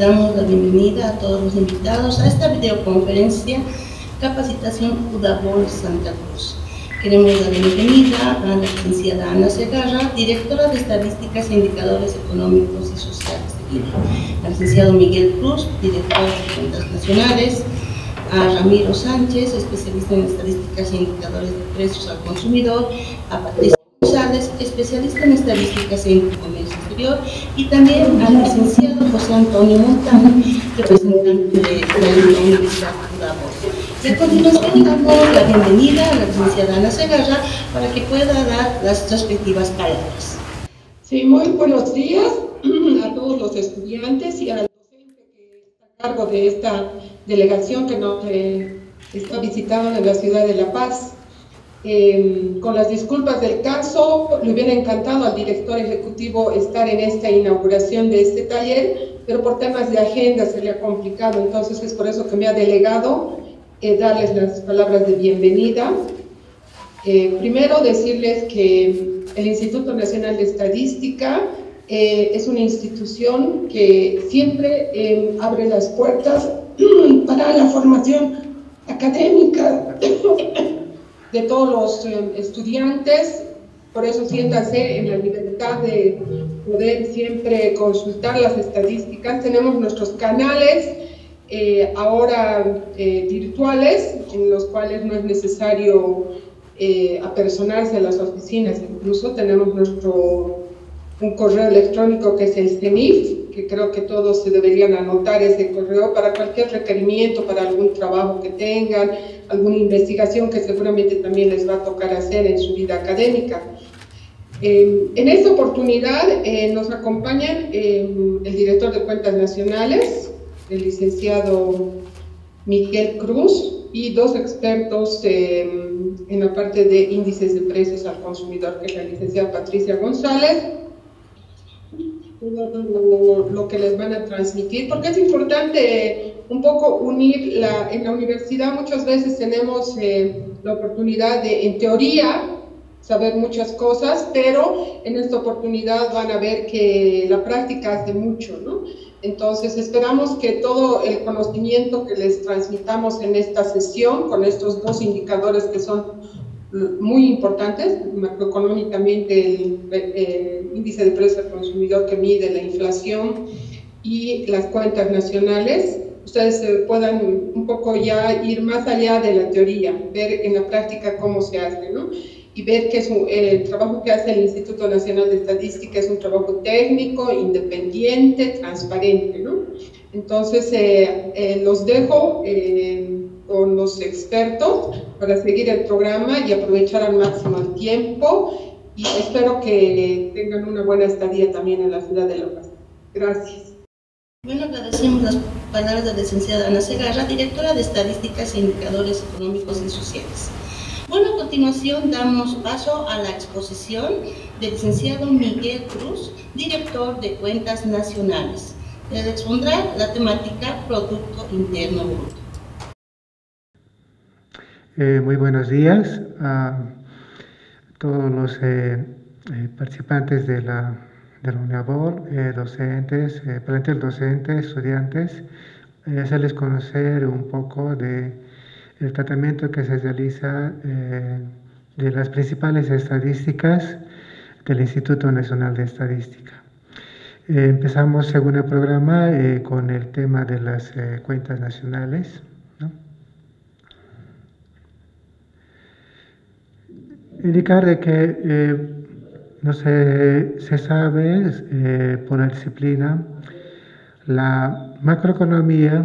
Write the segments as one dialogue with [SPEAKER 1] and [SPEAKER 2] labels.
[SPEAKER 1] Damos la bienvenida a todos los invitados a esta videoconferencia Capacitación UDABOL Santa Cruz. Queremos dar la bienvenida a la licenciada Ana Segarra, directora de Estadísticas e Indicadores Económicos y Sociales de Lima, al licenciado Miguel Cruz, director de Cuentas Nacionales, a Ramiro Sánchez, especialista en Estadísticas e Indicadores de Precios al Consumidor, a Patricia especialista en Estadísticas e Comercio Exterior, y también al licenciado José Antonio Montano, representante de la Universidad de continuación damos la bienvenida a la licenciada Ana Segarra para que pueda dar las respectivas palabras.
[SPEAKER 2] Sí, muy buenos días a todos los estudiantes y al docente que está a cargo de esta delegación que nos eh, está visitando en la ciudad de La Paz. Em, con las disculpas del caso, le hubiera encantado al director ejecutivo estar en esta inauguración de este taller, pero por temas de agenda se le ha complicado, entonces es por eso que me ha delegado eh, darles las palabras de bienvenida. Eh, primero decirles que el Instituto Nacional de Estadística eh, es una institución que siempre em, abre las puertas para la formación académica de todos los eh, estudiantes, por eso siéntase en la libertad de poder siempre consultar las estadísticas. Tenemos nuestros canales eh, ahora eh, virtuales, en los cuales no es necesario apersonarse a las oficinas, incluso tenemos nuestro un correo electrónico que es el CENIF, que creo que todos se deberían anotar ese correo para cualquier requerimiento, para algún trabajo que tengan, alguna investigación que seguramente también les va a tocar hacer en su vida académica. Eh, en esta oportunidad eh, nos acompañan eh, el director de Cuentas Nacionales, el licenciado Miguel Cruz, y dos expertos en la parte de índices de precios al consumidor, que es la licenciada Patricia González lo, que les van a transmitir, porque es importante un poco unir, la, en la universidad muchas veces tenemos eh, la oportunidad de, en teoría, saber muchas cosas, pero en esta oportunidad van a ver que la práctica hace mucho, ¿no? Entonces esperamos que todo el conocimiento que les transmitamos en esta sesión, con estos dos indicadores que son muy importantes, macroeconómicamente el, índice de precio al consumidor que mide la inflación y las cuentas nacionales, ustedes puedan un poco ya ir más allá de la teoría, ver en la práctica cómo se hace, ¿no? Y ver que es el trabajo que hace el Instituto Nacional de Estadística es un trabajo técnico, independiente, transparente, ¿no? Entonces, eh, eh, los dejo. Eh, con los expertos para seguir el programa y aprovechar al máximo el tiempo y espero que tengan una buena estadía también en la ciudad de La Paz. Gracias.
[SPEAKER 1] Bueno, agradecemos las palabras de la licenciada Ana Segarra, directora de Estadísticas e Indicadores Económicos y Sociales. Bueno, a continuación damos paso a la exposición del licenciado Miguel Cruz, director de Cuentas Nacionales. Les expondrá la temática Producto Interno Bruto.
[SPEAKER 3] Eh, muy buenos días a todos los eh, eh, participantes de la, de la docentes, plantel docente, estudiantes, hacerles conocer un poco de tratamiento que se realiza de las principales estadísticas del Instituto Nacional de Estadística. empezamos según el programa con el tema de las cuentas nacionales. Indicar de que eh, no se, se sabe eh, por la disciplina, la macroeconomía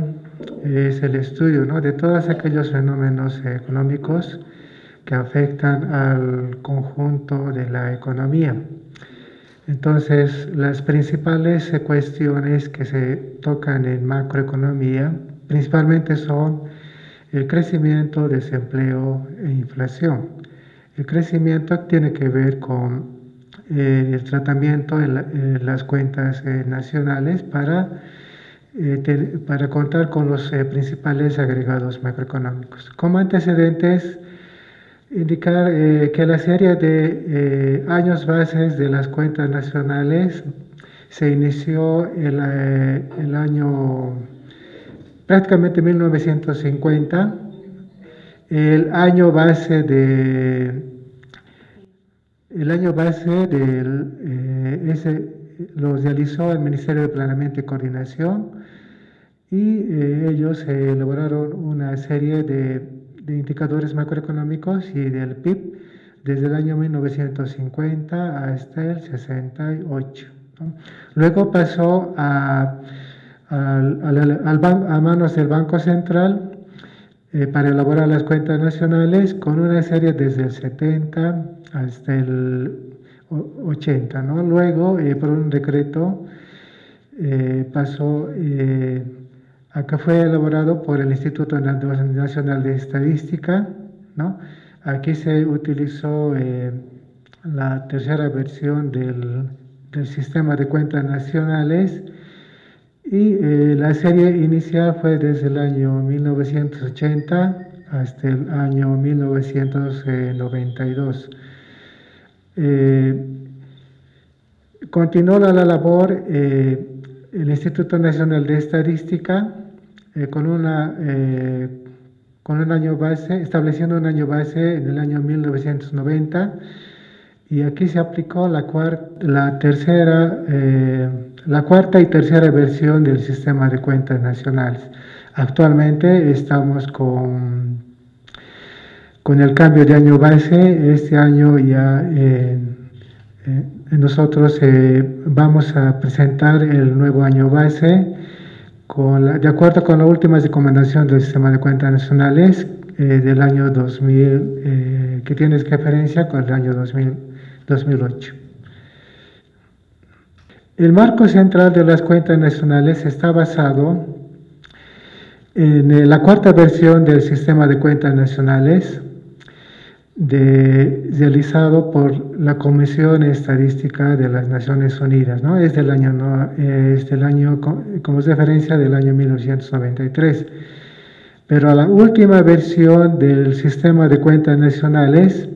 [SPEAKER 3] es el estudio ¿no? de todos aquellos fenómenos económicos que afectan al conjunto de la economía. Entonces, las principales cuestiones que se tocan en macroeconomía principalmente son el crecimiento, desempleo e inflación. El crecimiento tiene que ver con eh, el tratamiento de las cuentas eh, nacionales para, eh, para contar con los principales agregados macroeconómicos. Como antecedentes, indicar que la serie de años bases de las cuentas nacionales se inició el, el año prácticamente 1950, el año base de el año base del, eh, ese, lo realizó el Ministerio de Planeamiento y Coordinación y eh, ellos elaboraron una serie de, de, indicadores macroeconómicos y del PIB desde el año 1950 hasta el 68. Luego pasó a, a, manos del Banco Central eh, para elaborar las cuentas nacionales con una serie desde el 70 hasta el 80. ¿no? Luego, eh, por un decreto, eh, pasó, acá fue elaborado por el Instituto Nacional de Estadística, ¿no? aquí se utilizó la tercera versión del del sistema de cuentas nacionales y eh, la serie inicial fue desde el año 1980 hasta el año 1992. Eh, continuó la labor eh, el Instituto Nacional de Estadística con, una, con un año base, estableciendo un año base en el año 1990 y aquí se aplicó la, la, tercera, la cuarta y tercera versión del sistema de cuentas nacionales. Actualmente estamos con, con el cambio de año base. Este año ya eh, eh, nosotros vamos a presentar el nuevo año base de acuerdo con la última recomendación del sistema de cuentas nacionales del año 2000, que tiene referencia con el año 2000. 2008. El marco central de las cuentas nacionales está basado en la cuarta versión del sistema de cuentas nacionales realizado por la Comisión Estadística de las Naciones Unidas, ¿no? es del año, no, es del año como referencia del año 1993. Pero la última versión del sistema de cuentas nacionales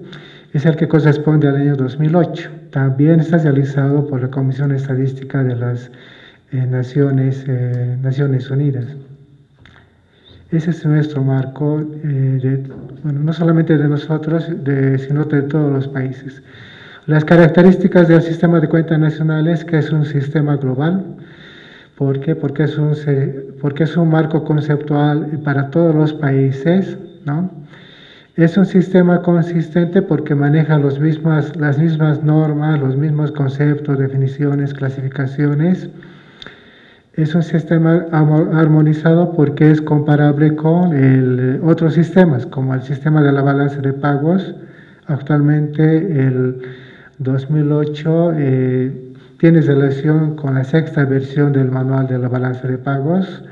[SPEAKER 3] es el que corresponde al año 2008. También está realizado por la Comisión Estadística de las eh, Naciones, eh, Naciones Unidas. Ese es nuestro marco, eh, bueno, no solamente de nosotros, sino de todos los países. Las características del sistema de cuentas nacionales, que es un sistema global, ¿por qué? Porque es un, porque es un marco conceptual para todos los países, ¿no? Es un sistema consistente porque maneja los mismas, las mismas normas, los mismos conceptos, definiciones, clasificaciones. Es un sistema armonizado porque es comparable con el, otros sistemas, como el sistema de la balanza de pagos. Actualmente el 2008 eh, tiene relación con la sexta versión del manual de la balanza de pagos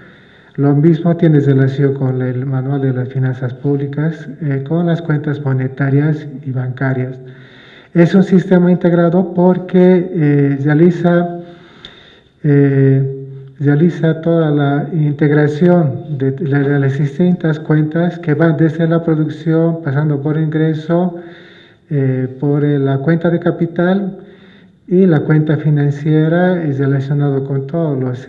[SPEAKER 3] lo mismo tiene relación con el manual de las finanzas públicas, eh, con las cuentas monetarias y bancarias. Es un sistema integrado porque eh, realiza, eh, realiza toda la integración de, las distintas cuentas que van desde la producción, pasando por ingreso, por la cuenta de capital y la cuenta financiera es relacionado con todos los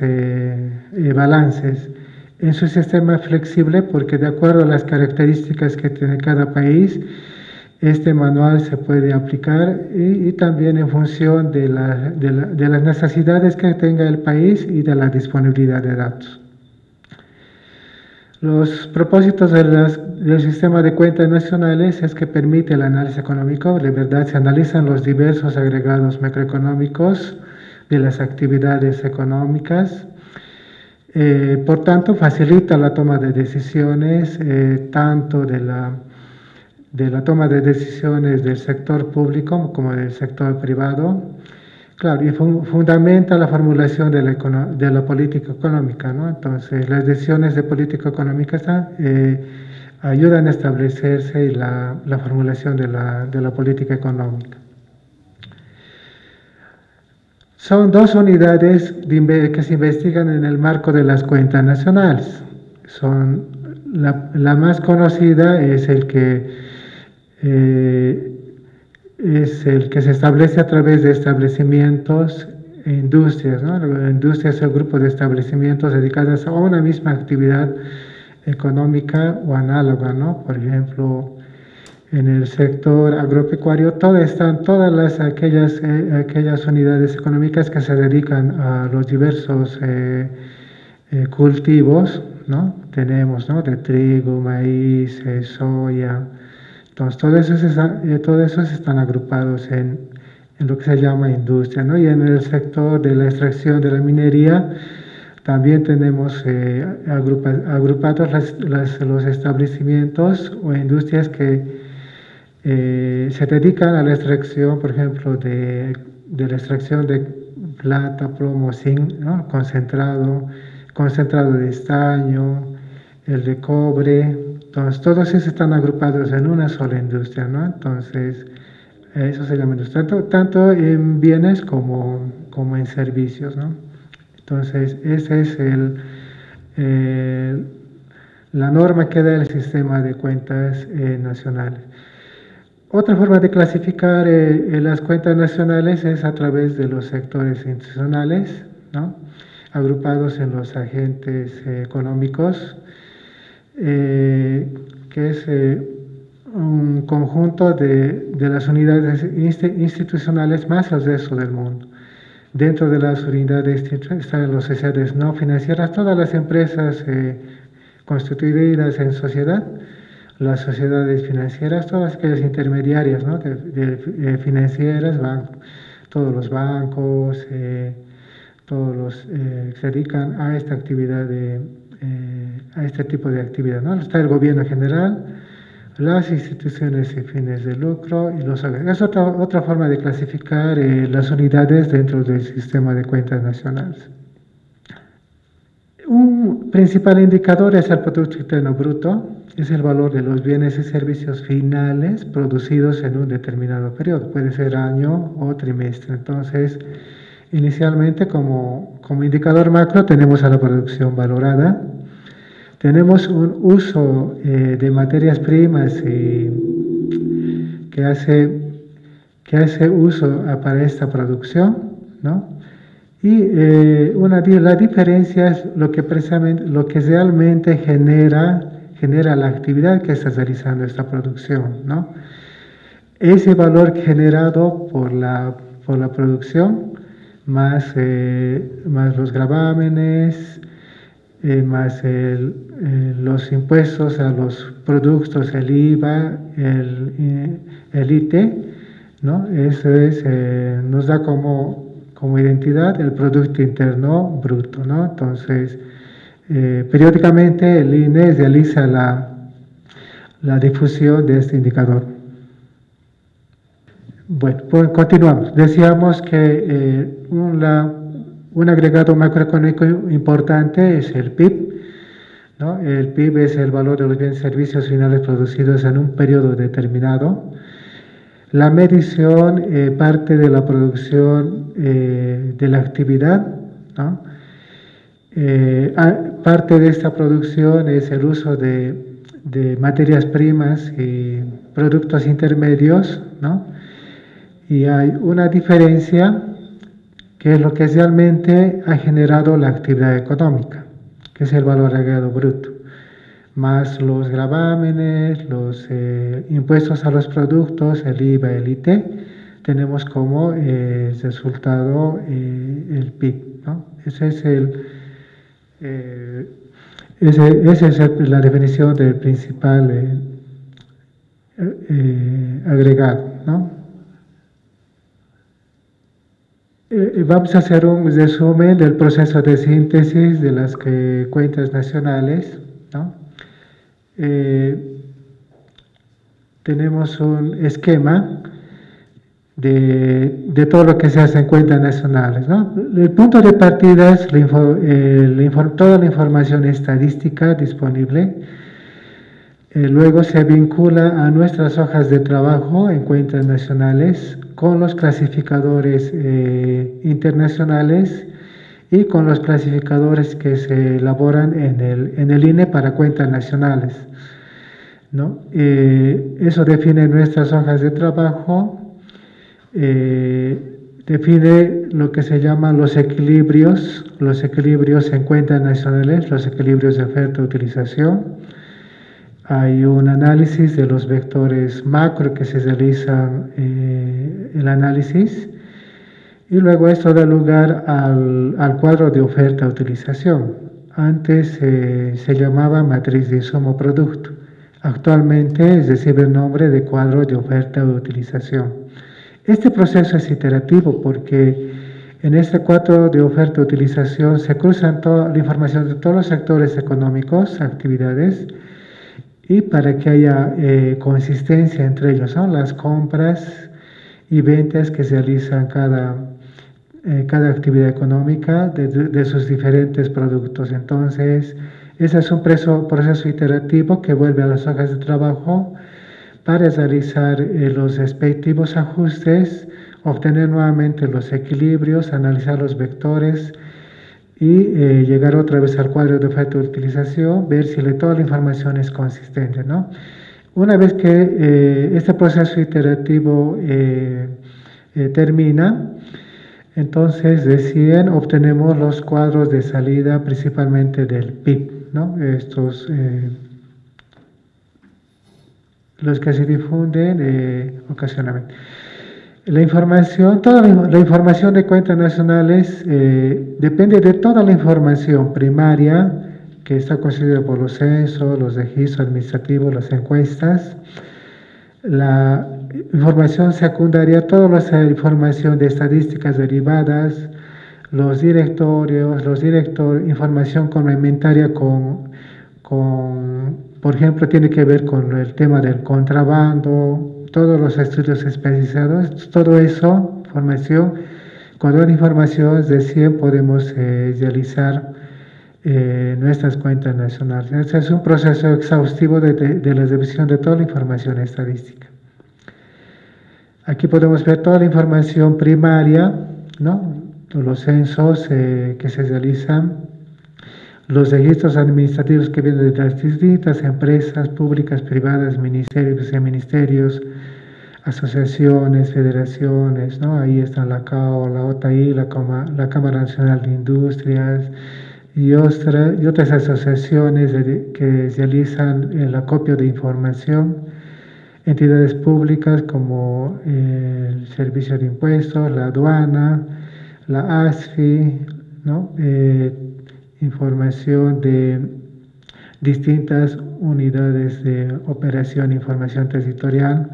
[SPEAKER 3] balances en su sistema flexible porque de acuerdo a las características que tiene cada país, este manual se puede aplicar y, también en función de, de, las necesidades que tenga el país y de la disponibilidad de datos. Los propósitos del sistema de cuentas nacionales es que permite el análisis económico, de verdad se analizan los diversos agregados macroeconómicos de las actividades económicas, eh, por tanto, facilita la toma de decisiones, eh, tanto de la, de la toma de decisiones del sector público como del sector privado. Claro, y fundamenta la formulación de la, de la política económica, ¿no? Entonces, las decisiones de política económica eh, ayudan a establecerse la, la formulación de la, de la política económica. Son dos unidades que se investigan en el marco de las cuentas nacionales. Son, la, más conocida es el que eh, es el que se establece a través de establecimientos industrias. ¿no? Industrias es el grupo de establecimientos dedicados a una misma actividad económica o análoga, ¿no? Por ejemplo, en el sector agropecuario, todas están todas las, aquellas, eh, aquellas unidades económicas que se dedican a los diversos eh, eh, cultivos, ¿no? Tenemos, ¿no? De trigo, maíz, soya. Entonces, todos esos, están, todos esos están agrupados en, en, lo que se llama industria, ¿no? Y en el sector de la extracción de la minería, también tenemos agrupados los establecimientos o industrias que eh, se dedican a la extracción, por ejemplo, de, la extracción de plata, plomo, zinc, concentrado, concentrado de estaño, el de cobre. Entonces, todos esos están agrupados en una sola industria, ¿no? Entonces, eso se llama industria, tanto, en bienes como, en servicios. Entonces, esa es eh, la norma que da el sistema de cuentas eh, nacionales. Otra forma de clasificar eh, las cuentas nacionales es a través de los sectores institucionales, ¿no? agrupados en los agentes eh, económicos, eh, que es un conjunto de, de, las unidades institucionales más al resto del mundo. Dentro de las unidades están las sociedades no financieras, todas las empresas constituidas en sociedad, las sociedades financieras, todas aquellas intermediarias de, financieras, van, todos los bancos, eh, todos los eh, se dedican a esta actividad, de, eh, a este tipo de actividad. ¿no? Está el gobierno general, las instituciones sin fines de lucro y los Es otra, otra forma de clasificar las unidades dentro del sistema de cuentas nacionales. Un principal indicador es el Producto Interno Bruto, es el valor de los bienes y servicios finales producidos en un determinado periodo, puede ser año o trimestre. Entonces, inicialmente como, como indicador macro tenemos a la producción valorada, tenemos un uso eh, de materias primas y, que, hace, que hace uso para esta producción, ¿no? Y eh, una, la diferencia es lo que, precisamente, lo que realmente genera, genera la actividad que está realizando esta producción. ¿no? Ese valor generado por la, por la producción, más, eh, más los gravámenes, eh, más los impuestos a los productos, el IVA, el, el IT, ¿no? eso es, nos da como como identidad el Producto Interno Bruto. ¿no? Entonces, eh, periódicamente el INE realiza la, la difusión de este indicador. Bueno, pues continuamos. Decíamos que eh, un agregado macroeconómico importante es el PIB. ¿no? El PIB es el valor de los bienes y servicios finales producidos en un periodo determinado. La medición eh, parte de la producción de la actividad. Eh, parte de esta producción es el uso de, materias primas y productos intermedios. Y hay una diferencia que es lo que realmente ha generado la actividad económica, que es el valor agregado bruto más los gravámenes, los eh, impuestos a los productos, el IVA, el IT, tenemos como eh, resultado el PIB. ¿no? Ese es el, esa es la definición del principal agregado. ¿no? vamos a hacer un resumen del proceso de síntesis de las cuentas nacionales. ¿no? Eh, tenemos un esquema de, todo lo que se hace en cuentas nacionales. El punto de partida es toda la información estadística disponible. Eh, luego se vincula a nuestras hojas de trabajo en cuentas nacionales con los clasificadores eh, internacionales y con los clasificadores que se elaboran en el, en el INE para cuentas nacionales. ¿no? Eh, eso define nuestras hojas de trabajo. Eh, define lo que se llama los equilibrios, los equilibrios en cuentas nacionales, los equilibrios de oferta-utilización. Hay un análisis de los vectores macro que se realiza eh, el análisis y luego esto da lugar al, al cuadro de oferta-utilización. Antes eh, se llamaba matriz de insumo-producto. Actualmente recibe el nombre de cuadro de oferta-utilización. Este proceso es iterativo porque en este cuadro de oferta-utilización se cruzan toda la información de todos los sectores económicos, actividades, y para que haya eh, consistencia entre ellos, son las compras y ventas que se realizan cada, eh, cada actividad económica de, sus diferentes productos. Entonces, ese es un proceso iterativo que vuelve a las hojas de trabajo para realizar eh, los respectivos ajustes, obtener nuevamente los equilibrios, analizar los vectores y eh, llegar otra vez al cuadro de oferta de utilización, ver si toda la información es consistente. ¿no? Una vez que este proceso iterativo termina, entonces, recién obtenemos los cuadros de salida principalmente del PIB, ¿no? Estos, eh, los que se difunden eh, ocasionalmente. La información, toda la, información de cuentas nacionales eh, depende de toda la información primaria que está considerada por los censos, los registros administrativos, las encuestas, la información secundaria, toda la información de estadísticas derivadas, los directorios, los directores, información complementaria con, con, por ejemplo, tiene que ver con el tema del contrabando, todos los estudios especializados, todo eso, información, con toda la información recién podemos eh, realizar eh, nuestras cuentas nacionales. Es un proceso exhaustivo de, de la revisión de toda la información estadística. Aquí podemos ver toda la información primaria, ¿no? los censos eh, que se realizan, los registros administrativos que vienen de las distintas empresas públicas, privadas, ministerios, ministerios, asociaciones, federaciones, ¿no? ahí están la CAO, la OTAI, la, la Cámara Nacional de Industrias y, y otras asociaciones que realizan el acopio de información entidades públicas como eh, el Servicio de Impuestos, la aduana, la ASFI, eh, información de distintas unidades de operación información territorial,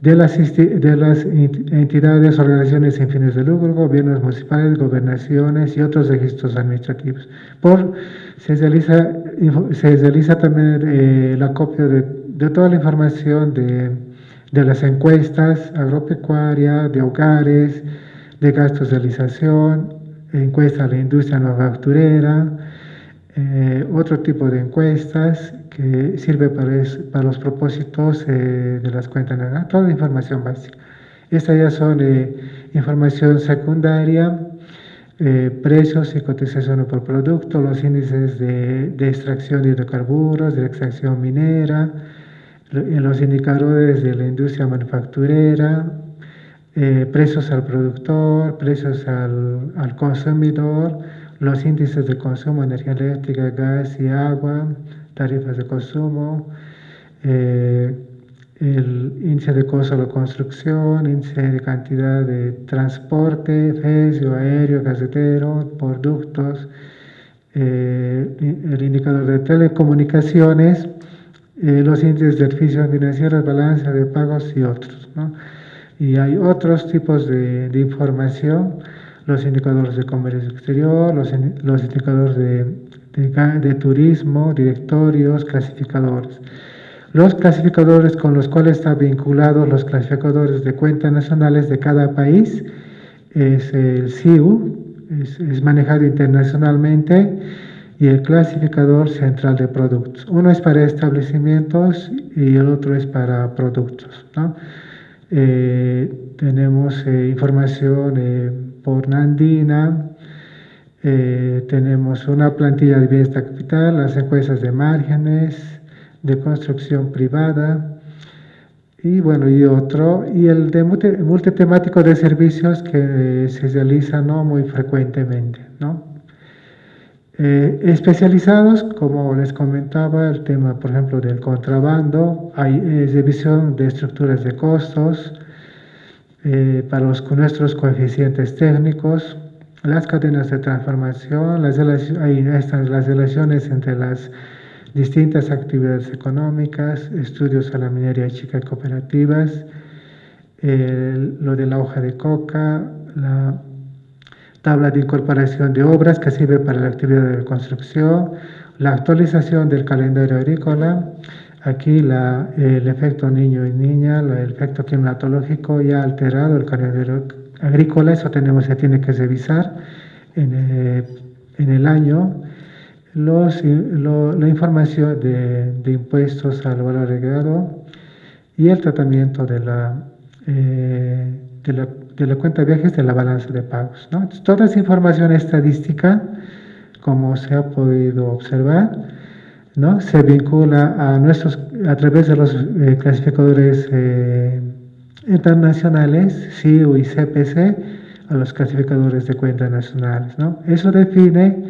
[SPEAKER 3] de las, de las entidades, organizaciones sin fines de lucro, gobiernos municipales, gobernaciones y otros registros administrativos. Por, se, realiza, se realiza también eh, la copia de de toda la información de, las encuestas agropecuarias, de hogares, de gastos de realización, encuesta a la industria manufacturera, eh, otro tipo de encuestas que sirve para, los propósitos eh, de las cuentas nacionales, toda la información básica. Estas ya son eh, información secundaria, precios y cotizaciones por producto, los índices de, de extracción de hidrocarburos, de extracción minera, los indicadores de la industria manufacturera, eh, precios al productor, precios al, al, consumidor, los índices de consumo, energía eléctrica, gas y agua, tarifas de consumo, eh, el índice de costo de la construcción, índice de cantidad de transporte, precio aéreo, gasetero, productos, eh, el indicador de telecomunicaciones, los índices de servicios financieros, balanza de pagos y otros. ¿no? Y hay otros tipos de, de, información, los indicadores de comercio exterior, los, los indicadores de, de, de, turismo, directorios, clasificadores. Los clasificadores con los cuales están vinculados los clasificadores de cuentas nacionales de cada país es el CIU, es, es manejado internacionalmente y el clasificador central de productos. Uno es para establecimientos y el otro es para productos. Eh, tenemos eh, información eh, por Nandina, tenemos una plantilla de bienestar capital, las encuestas de márgenes, de construcción privada, y bueno, y otro, y el de multitemático de servicios que se realiza ¿no? muy frecuentemente. ¿no? Eh, especializados, como les comentaba, el tema, por ejemplo, del contrabando, hay revisión de estructuras de costos eh, para los, nuestros coeficientes técnicos, las cadenas de transformación, las, ahí están las relaciones entre las distintas actividades económicas, estudios a la minería chica y cooperativas, lo de la hoja de coca, la tabla de incorporación de obras que sirve para la actividad de construcción, la actualización del calendario agrícola, aquí el efecto niño y niña, el efecto climatológico ya alterado el calendario agrícola, eso tenemos, se tiene que revisar en, eh, en el año. Los, la información de, de, impuestos al valor agregado y el tratamiento de la, eh, de la, de la, cuenta de viajes de la balanza de pagos. ¿no? toda esa información estadística, como se ha podido observar, ¿no? se vincula a, nuestros, a través de los eh, clasificadores eh, internacionales, CIU y CPC, a los clasificadores de cuentas nacionales. ¿no? Eso define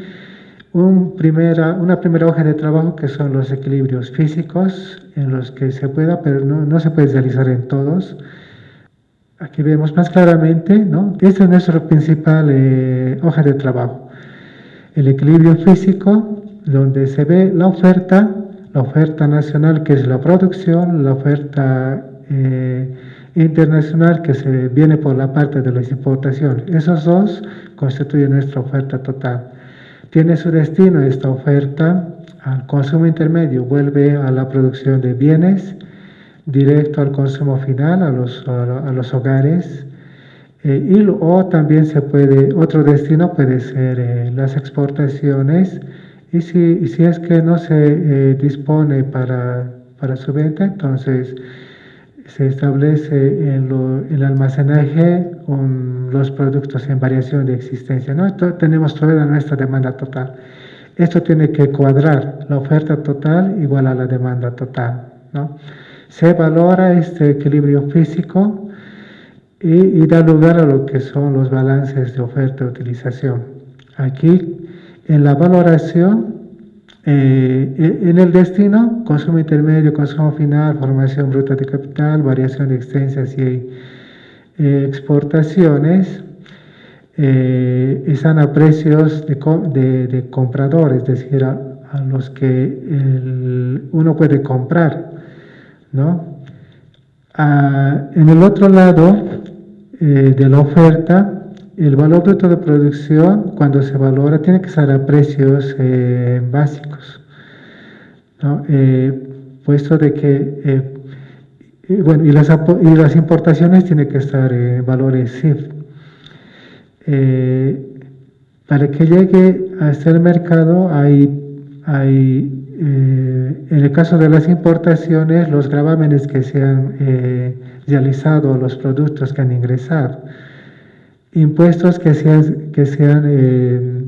[SPEAKER 3] una primera hoja de trabajo que son los equilibrios físicos en los que se pueda, pero no, no se puede realizar en todos. Aquí vemos más claramente, ¿no? Esta es nuestra principal eh, hoja de trabajo. El equilibrio físico, donde se ve la oferta, la oferta nacional que es la producción, la oferta eh, internacional que se viene por la parte de las importaciones. Esos dos constituyen nuestra oferta total tiene su destino esta oferta al consumo intermedio, vuelve a la producción de bienes, directo al consumo final, a los, a los hogares, eh, y, o también se puede, otro destino puede ser eh, las exportaciones, y si, si, es que no se eh, dispone para, para su venta, entonces se establece en el almacenaje los productos en variación de existencia. ¿no? tenemos toda nuestra demanda total. Esto tiene que cuadrar la oferta total igual a la demanda total. ¿no? Se valora este equilibrio físico y, da lugar a lo que son los balances de oferta y utilización. Aquí, en la valoración, eh, e, en el destino, consumo intermedio, consumo final, formación bruta de capital, variación de extensas y eh, exportaciones, eh, están a precios de, compradores, es decir, a, los que uno puede comprar. ¿No? Ah, en el otro lado de la oferta, el valor bruto de producción, cuando se valora, tiene que estar a precios eh, básicos, eh, puesto de que, eh, bueno, y las, y las, importaciones tienen que estar valores CIF. para que llegue a este mercado hay, hay en el caso de las importaciones, los gravámenes que se han realizado, los productos que han ingresado, impuestos que se han, que se han, eh,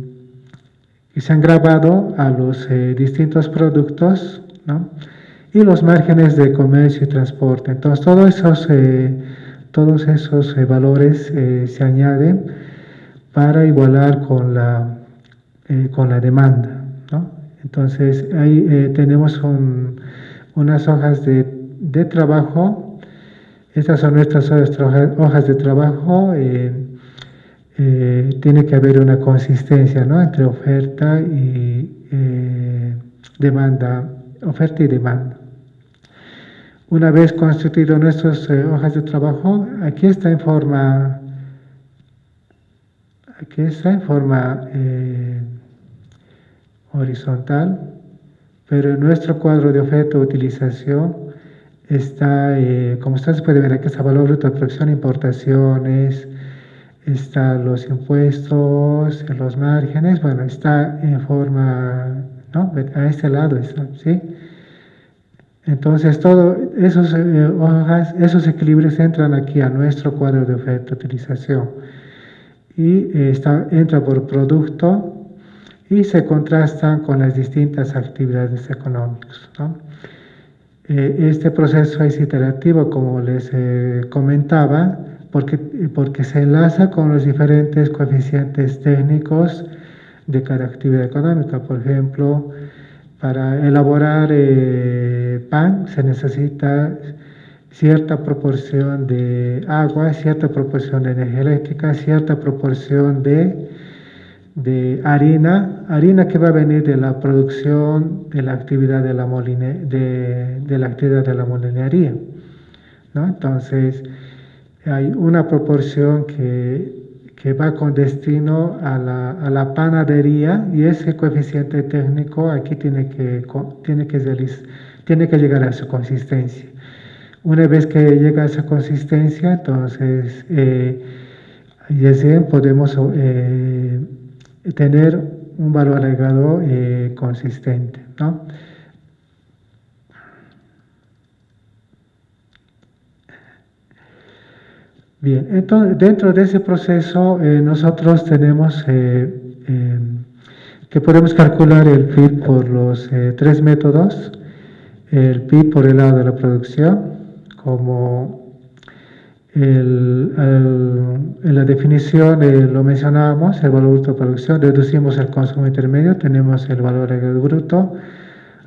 [SPEAKER 3] se han grabado a los eh, distintos productos ¿no? y los márgenes de comercio y transporte. Entonces, todos esos, eh, todos esos valores se añaden para igualar con la, con la demanda. Entonces, ahí tenemos unas hojas de, de, trabajo. Estas son nuestras hojas de trabajo. Eh, tiene que haber una consistencia ¿no? entre oferta y eh, demanda, oferta y demanda. Una vez constituido nuestras eh, hojas de trabajo, aquí está en forma, aquí está en forma horizontal, pero en nuestro cuadro de oferta utilización está, como ustedes pueden ver, aquí está valor de producción, importaciones, están los impuestos, los márgenes, bueno, está en forma, ¿no? A este lado está, ¿sí? Entonces, todos esos eh, hojas, esos equilibrios entran aquí a nuestro cuadro de oferta utilización y eh, está, entra por producto y se contrastan con las distintas actividades económicas. ¿no? Eh, este proceso es iterativo, como les eh, comentaba, porque, porque se enlaza con los diferentes coeficientes técnicos de cada actividad económica. Por ejemplo, para elaborar eh, pan se necesita cierta proporción de agua, cierta proporción de energía eléctrica, cierta proporción de de harina, harina que va a venir de la producción de la actividad de la, de, la, actividad de la molinería. ¿no? Entonces, hay una proporción que, que va con destino a la, a la, panadería y ese coeficiente técnico aquí tiene que, tiene, que, tiene que llegar a su consistencia. Una vez que llega a esa consistencia, entonces, eh, podemos eh, tener un valor agregado eh, consistente. ¿no? Bien, entonces dentro de ese proceso eh, nosotros tenemos eh, que podemos calcular el PIB por los tres métodos, el PIB por el lado de la producción, como en la definición lo mencionábamos, el valor bruto de producción, deducimos el consumo intermedio, tenemos el valor agregado bruto,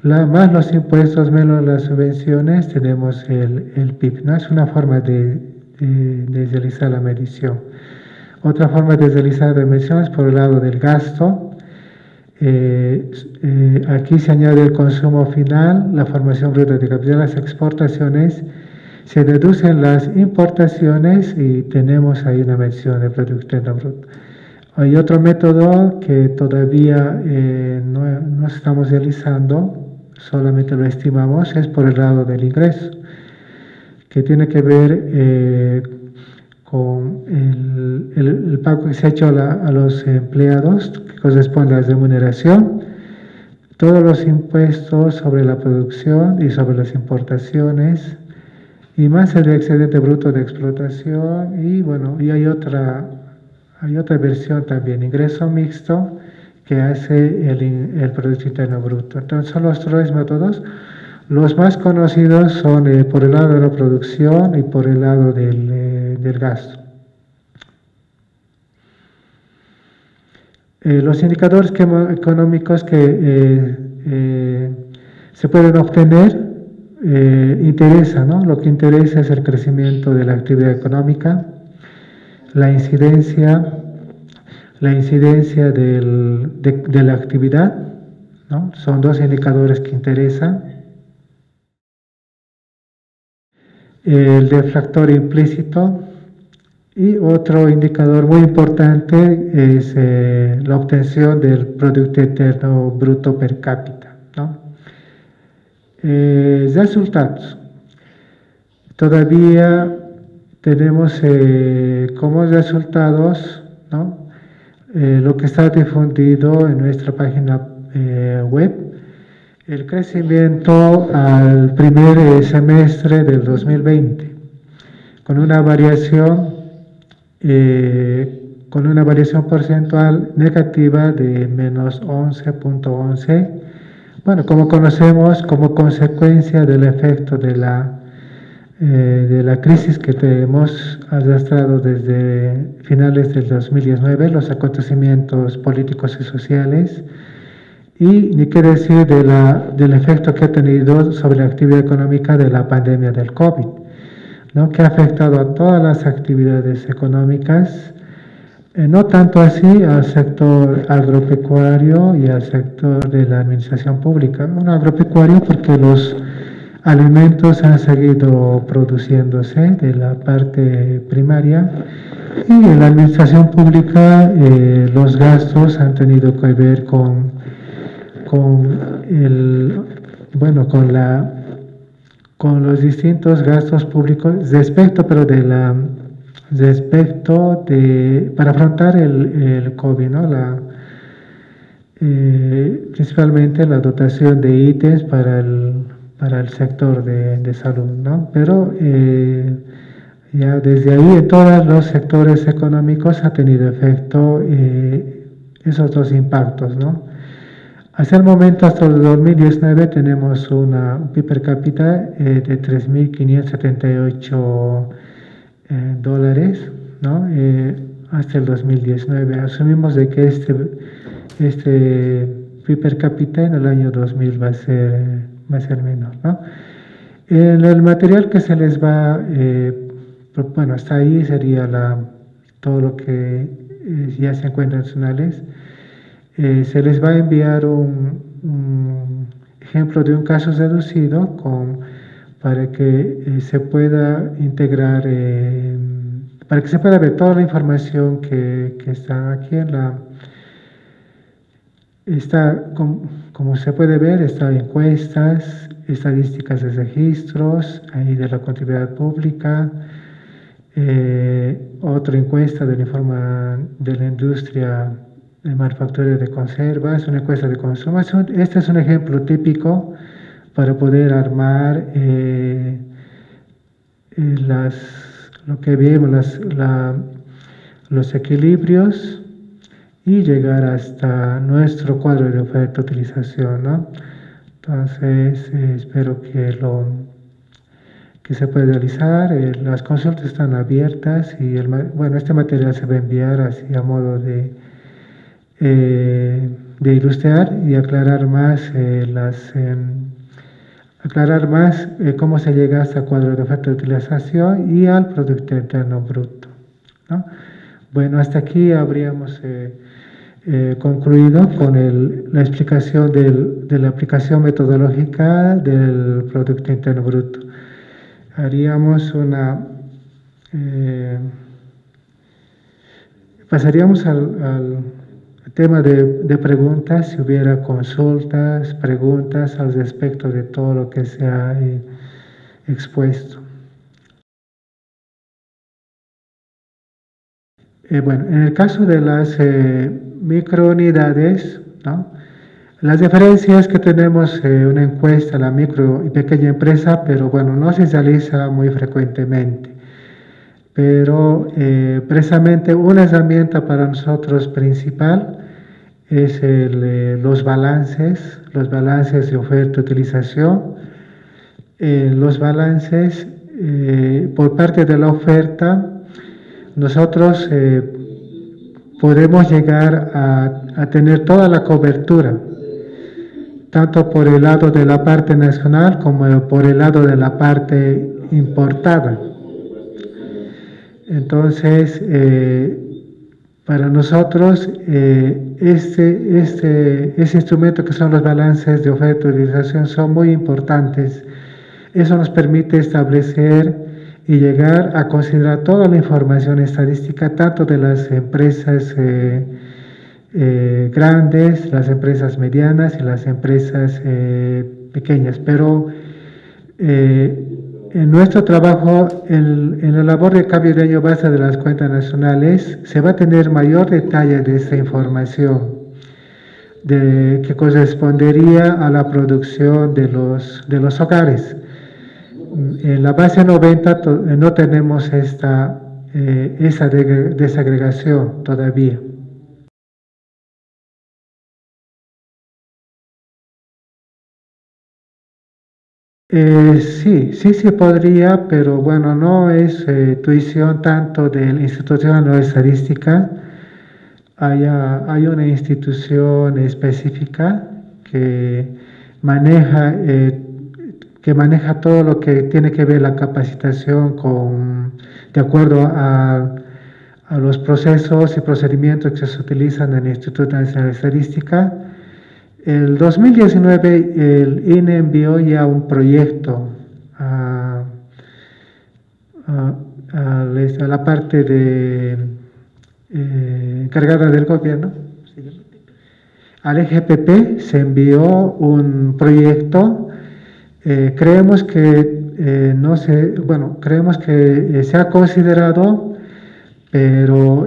[SPEAKER 3] más los impuestos menos las subvenciones, tenemos el, PIB. ¿no? Es una forma de, realizar la medición. Otra forma de realizar la medición es por el lado del gasto. Eh, eh, aquí se añade el consumo final, la formación bruta de capital, las exportaciones se deducen las importaciones y tenemos ahí una mención de Producto Interno Bruto. Hay otro método que todavía eh, no, estamos realizando, solamente lo estimamos, es por el lado del ingreso, que tiene que ver eh, con el, pago que se ha hecho a, los empleados, que corresponde a la remuneración, todos los impuestos sobre la producción y sobre las importaciones, y más el excedente bruto de explotación y bueno, y hay otra, hay otra versión también, ingreso mixto, que hace el, el Producto Interno Bruto. Entonces son los tres métodos. Los más conocidos son eh, por el lado de la producción y por el lado del, eh, del gasto. Eh, los indicadores económicos que se pueden obtener eh, interesa, ¿no? Lo que interesa es el crecimiento de la actividad económica, la incidencia, la incidencia de, la actividad, ¿no? Son dos indicadores que interesan. El deflactor implícito y otro indicador muy importante es eh, la obtención del Producto Interno Bruto per cápita, ¿no? Eh, resultados. Todavía tenemos eh, como resultados eh, lo que está difundido en nuestra página web, el crecimiento al primer semestre del 2020, con una variación con una variación porcentual negativa de menos 11.11 bueno, como conocemos, como consecuencia del efecto de la, eh, de la crisis que hemos arrastrado desde finales del 2019, los acontecimientos políticos y sociales, y ni qué decir del efecto que ha tenido sobre la actividad económica de la pandemia del COVID, ¿no? que ha afectado a todas las actividades económicas eh, no tanto así al sector agropecuario y al sector de la administración pública. Un agropecuario porque los alimentos han seguido produciéndose de la parte primaria y en la administración pública eh, los gastos han tenido que ver con, con el bueno con la con los distintos gastos públicos respecto pero de la respecto de, para afrontar el, el COVID, ¿no? la, eh, principalmente la dotación de ítems para el, para el sector de, de salud, ¿no? pero eh, ya desde ahí en todos los sectores económicos ha tenido efecto eh, esos dos impactos. ¿no? Hasta el momento, hasta el 2019, tenemos una PIB per cápita de 3.578 eh, dólares, ¿no? Eh, hasta el 2019. Asumimos de que este, este PIB per cápita en el año 2000 va a ser, va a ser menor, ¿no? En el material que se les va, bueno, hasta ahí sería la, todo lo que ya se encuentra en Sunales. Eh, se les va a enviar un, ejemplo de un caso reducido con, para que eh, se pueda integrar, eh, para que se pueda ver toda la información que, está aquí en la... Está, como, se puede ver, está encuestas, estadísticas de registros, ahí de la contabilidad pública, otra encuesta de la, de la industria de manufactura de conservas, una encuesta de consumo. Este es un ejemplo típico para poder armar eh, eh, las, lo que vemos, los equilibrios y llegar hasta nuestro cuadro de oferta-utilización. Entonces, eh, espero que lo que se pueda realizar. las consultas están abiertas y el, bueno, este material se va a enviar así a modo de eh, de ilustrar y aclarar más eh, las em, aclarar más eh, cómo se llega a este cuadro de oferta de utilización y al Producto Interno Bruto. Bueno, hasta aquí habríamos concluido con la explicación de la aplicación metodológica del Producto Interno Bruto. Haríamos una... pasaríamos al tema de, preguntas, si hubiera consultas, preguntas al respecto de todo lo que se ha eh, expuesto. Eh, bueno, en el caso de las eh, microunidades, ¿no? las diferencias que tenemos una encuesta, la micro y pequeña empresa, pero bueno, no se realiza muy frecuentemente. Pero precisamente una herramienta para nosotros principal es eh, los balances, los balances de oferta-utilización, eh, los balances eh, por parte de la oferta, nosotros podemos llegar a, a, tener toda la cobertura, tanto por el lado de la parte nacional como por el lado de la parte importada. Entonces, para nosotros, eh, este, este, este instrumento que son los balances de oferta y utilización son muy importantes. Eso nos permite establecer y llegar a considerar toda la información estadística, tanto de las empresas eh, eh, grandes, las empresas medianas y las empresas pequeñas. Pero en nuestro trabajo, en, la labor de cambio de año base de las cuentas nacionales, se va a tener mayor detalle de esta información de, que correspondería a la producción de los, de los hogares. En la base 90 no tenemos esta, eh, esa desagregación todavía. Eh, sí, sí se podría, pero bueno, no es eh, tuición tanto del Instituto de Estadística. Hay, hay una institución específica que maneja, eh, que maneja todo lo que tiene que ver la capacitación con, de acuerdo a, a los procesos y procedimientos que se utilizan en el Instituto Nacional de Estadística el 2019 el INE envió ya un proyecto a, la parte de, eh, encargada del gobierno. Al EGPP se envió un proyecto. Eh, creemos que eh, no se, bueno, creemos que se ha considerado, pero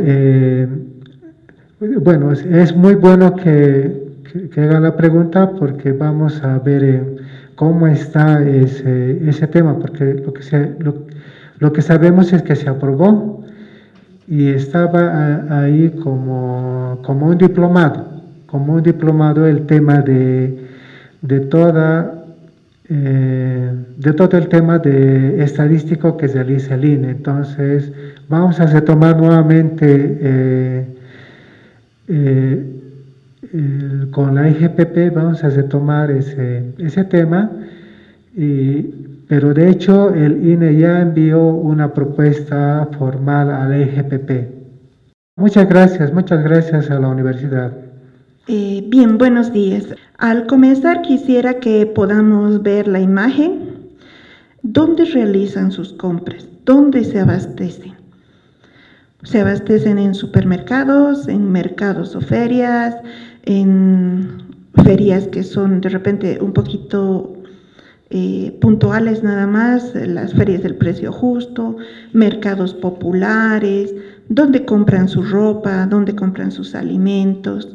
[SPEAKER 3] bueno, es muy bueno que que, haga la pregunta porque vamos a ver eh, cómo está ese, ese, tema, porque lo que, se, lo, que sabemos es que se aprobó y estaba ahí como, como un diplomado, como un diplomado el tema de, de toda eh, de todo el tema de estadístico que realiza el INE. Entonces, vamos a retomar nuevamente eh, con la IGPP, vamos a retomar ese, ese tema, pero de hecho el INE ya envió una propuesta formal a la IGPP. Muchas gracias, muchas gracias a la universidad.
[SPEAKER 4] Eh, bien, buenos días. Al comenzar quisiera que podamos ver la imagen. ¿Dónde realizan sus compras? ¿Dónde se abastecen? Se abastecen en supermercados, en mercados o ferias, en ferias que son de repente un poquito eh, puntuales nada más, las ferias del precio justo, mercados populares, donde compran su ropa, donde compran sus alimentos.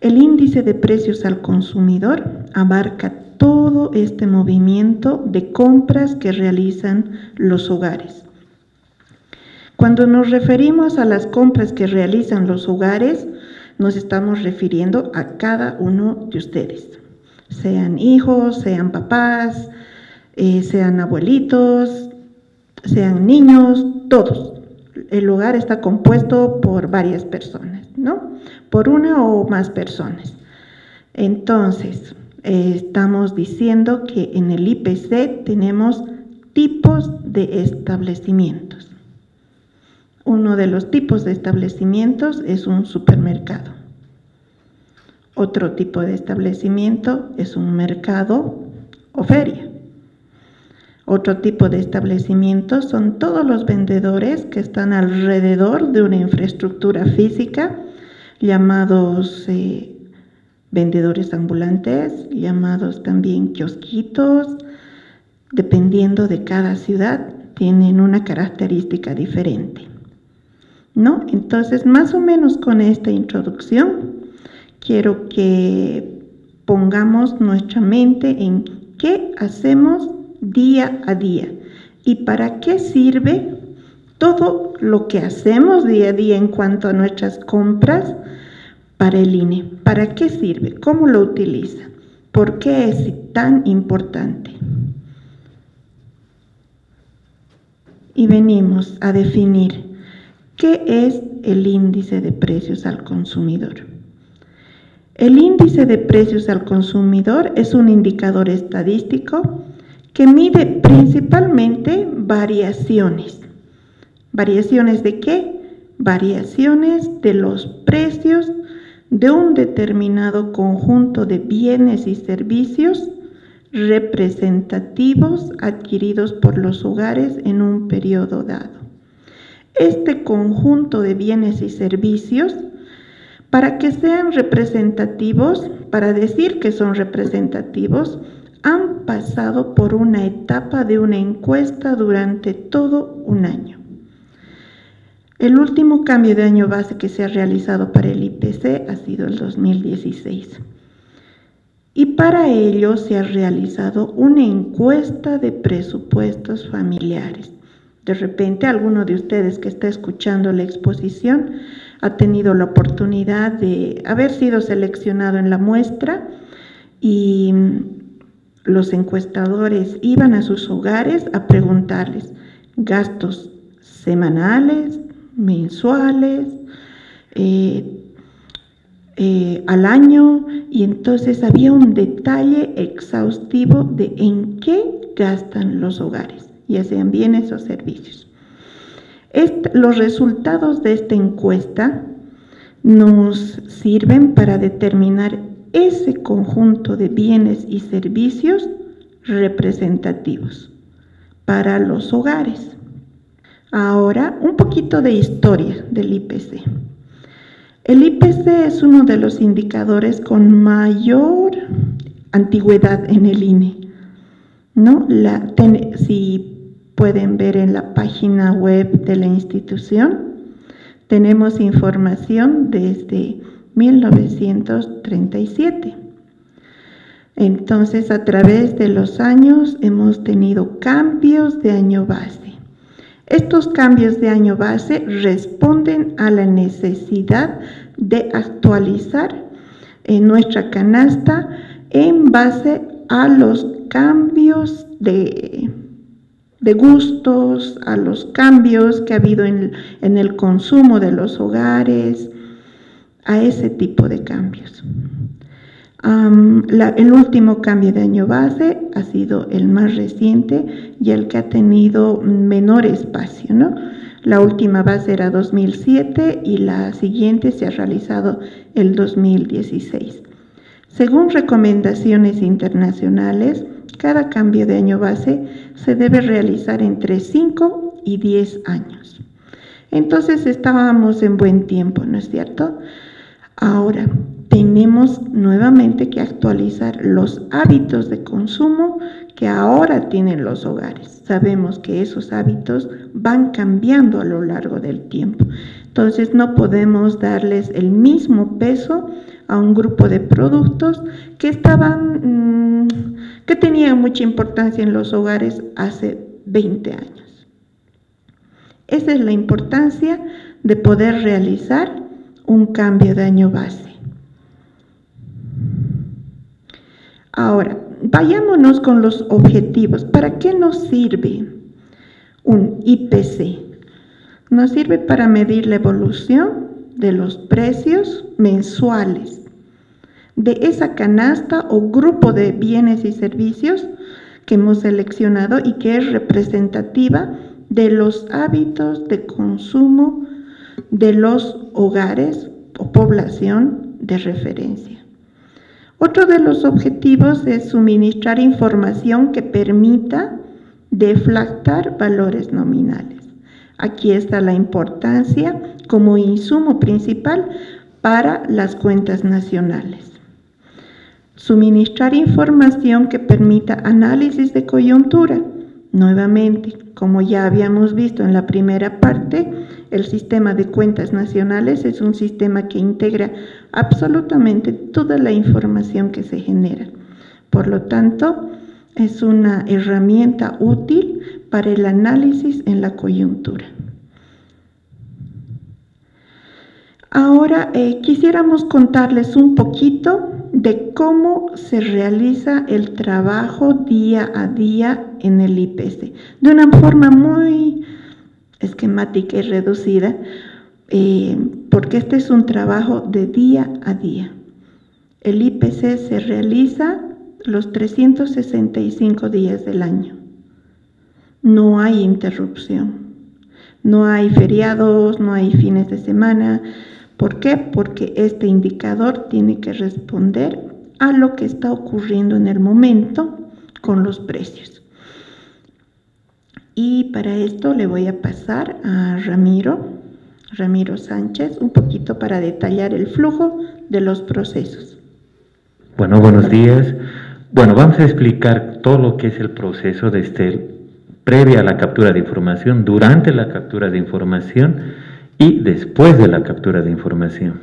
[SPEAKER 4] El índice de precios al consumidor abarca todo este movimiento de compras que realizan los hogares. Cuando nos referimos a las compras que realizan los hogares, nos estamos refiriendo a cada uno de ustedes, sean hijos, sean papás, eh, sean abuelitos, sean niños, todos. El hogar está compuesto por varias personas, ¿no? por una o más personas. Entonces, eh, estamos diciendo que en el IPC tenemos tipos de establecimientos. Uno de los tipos de establecimientos es un supermercado. Otro tipo de establecimiento es un mercado o feria. Otro tipo de establecimiento son todos los vendedores que están alrededor de una infraestructura física llamados eh, vendedores ambulantes, llamados también kiosquitos, dependiendo de cada ciudad, tienen una característica diferente. ¿No? Entonces, más o menos con esta introducción, quiero que pongamos nuestra mente en qué hacemos día a día y para qué sirve todo lo que hacemos día a día en cuanto a nuestras compras para el INE. ¿Para qué sirve? ¿Cómo lo utiliza? ¿Por qué es tan importante? Y venimos a definir qué es el índice de precios al consumidor. El índice de precios al consumidor es un indicador estadístico que mide principalmente variaciones. ¿Variaciones de qué? Variaciones de los precios de un determinado conjunto de bienes y servicios representativos adquiridos por los hogares en un periodo dado. Este conjunto de bienes y servicios, para que sean representativos, para decir que son representativos, han pasado por una etapa de una encuesta durante todo un año. El último cambio de año base que se ha realizado para el IPC ha sido el 2016. Y para ello se ha realizado una encuesta de presupuestos familiares. De repente alguno de ustedes que está escuchando la exposición ha tenido la oportunidad de haber sido seleccionado en la muestra y los encuestadores iban a sus hogares a preguntarles gastos semanales, mensuales, eh, eh, al año, y entonces había un detalle exhaustivo de en qué gastan los hogares, ya sean bienes o servicios. los resultados de esta encuesta nos sirven para determinar ese conjunto de bienes y servicios representativos para los hogares. Ahora, un poquito de historia del IPC. El IPC es uno de los indicadores con mayor antigüedad en el INE. ¿no? si pueden ver en la página web de la institución, tenemos información desde 1937. Entonces, a través de los años hemos tenido cambios de año base. Estos cambios de año base responden a la necesidad de actualizar en nuestra canasta en base a los cambios de, de gustos, a los cambios que ha habido en, el consumo de los hogares, a ese tipo de cambios. el último cambio de año base ha sido el más reciente y el que ha tenido menor espacio, ¿no? La última base era 2007 y la siguiente se ha realizado el 2016. Según recomendaciones internacionales, cada cambio de año base se debe realizar entre 5 y 10 años. Entonces estábamos en buen tiempo, ¿no es cierto? Ahora, tenemos nuevamente que actualizar los hábitos de consumo que ahora tienen los hogares. Sabemos que esos hábitos van cambiando a lo largo del tiempo. Entonces no podemos darles el mismo peso a un grupo de productos que estaban, mm, que tenían mucha importancia en los hogares hace 20 años. Esa es la importancia de poder realizar un cambio de año base. Ahora, vayámonos con los objetivos. ¿Para qué nos sirve un IPC? Nos sirve para medir la evolución de los precios mensuales de esa canasta o grupo de bienes y servicios que hemos seleccionado y que es representativa de los hábitos de consumo de los hogares o población de referencia. Otro de los objetivos es suministrar información que permita deflactar valores nominales. Aquí está la importancia como insumo principal para las cuentas nacionales. Suministrar información que permita análisis de coyuntura. Nuevamente, como ya habíamos visto en la primera parte, el sistema de cuentas nacionales es un sistema que integra absolutamente toda la información que se genera. Por lo tanto, es una herramienta útil para el análisis en la coyuntura. Ahora eh, quisiéramos contarles un poquito de cómo se realiza el trabajo día a día en el IPC, de una forma muy esquemática y reducida, eh, porque este es un trabajo de día a día. El IPC se realiza los 365 días del año. No hay interrupción. No hay feriados, no hay fines de semana. ¿Por qué? Porque este indicador tiene que responder a lo que está ocurriendo en el momento con los precios. Y para esto le voy a pasar a Ramiro, Ramiro Sánchez, un poquito para detallar el flujo de los procesos.
[SPEAKER 5] Bueno, buenos días. Bueno, vamos a explicar todo lo que es el proceso de este previa a la captura de información, durante la captura de información y después de la captura de información.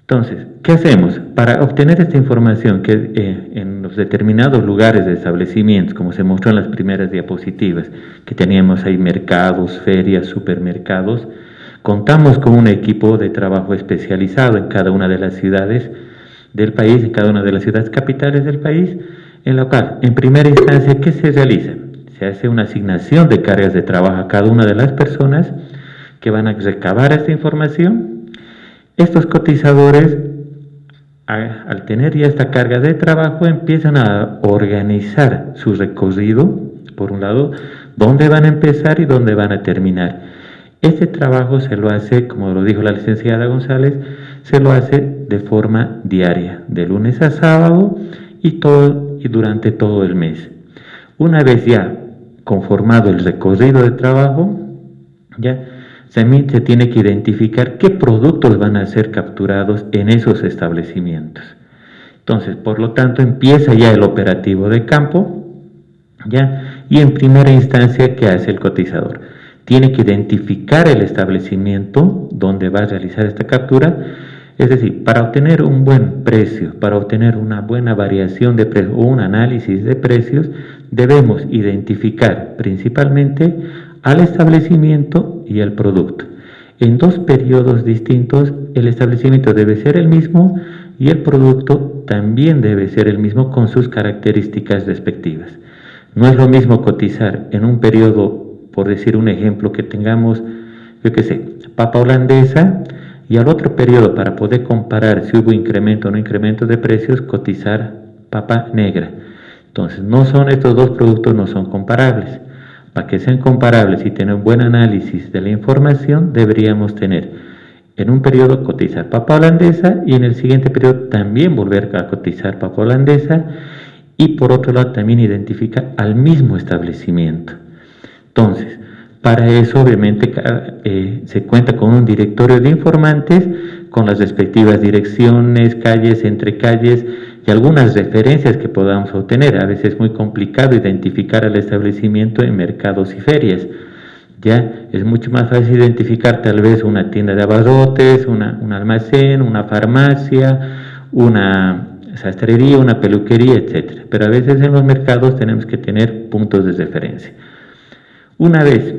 [SPEAKER 5] Entonces, ¿qué hacemos? Para obtener esta información que eh, en los determinados lugares de establecimientos, como se mostró en las primeras diapositivas, que teníamos ahí mercados, ferias, supermercados, contamos con un equipo de trabajo especializado en cada una de las ciudades del país, en cada una de las ciudades capitales del país, en la cual, en primera instancia, ¿qué se realiza? Se hace una asignación de cargas de trabajo a cada una de las personas que van a recabar esta información estos cotizadores, al tener ya esta carga de trabajo, empiezan a organizar su recorrido, por un lado, dónde van a empezar y dónde van a terminar. Este trabajo se lo hace, como lo dijo la licenciada González, se lo hace de forma diaria, de lunes a sábado y, todo, y durante todo el mes. Una vez ya conformado el recorrido de trabajo, ya también se tiene que identificar qué productos van a ser capturados en esos establecimientos. Entonces, por lo tanto, empieza ya el operativo de campo, ¿ya? Y en primera instancia, ¿qué hace el cotizador? Tiene que identificar el establecimiento donde va a realizar esta captura, es decir, para obtener un buen precio, para obtener una buena variación de precios o un análisis de precios, debemos identificar principalmente al establecimiento y al producto. En dos periodos distintos, el establecimiento debe ser el mismo y el producto también debe ser el mismo con sus características respectivas. No es lo mismo cotizar en un periodo, por decir un ejemplo, que tengamos, yo qué sé, papa holandesa y al otro periodo para poder comparar si hubo incremento o no incremento de precios, cotizar papa negra. Entonces, no son estos dos productos, no son comparables. Para que sean comparables y tener un buen análisis de la información, deberíamos tener en un periodo cotizar papa holandesa y en el siguiente periodo también volver a cotizar papa holandesa y por otro lado también identificar al mismo establecimiento. Entonces, para eso obviamente eh, se cuenta con un directorio de informantes con las respectivas direcciones, calles, entre calles y algunas referencias que podamos obtener. A veces es muy complicado identificar al establecimiento en mercados y ferias. Ya es mucho más fácil identificar tal vez una tienda de abarrotes, un almacén, una farmacia, una sastrería, una peluquería, etc. Pero a veces en los mercados tenemos que tener puntos de referencia. Una vez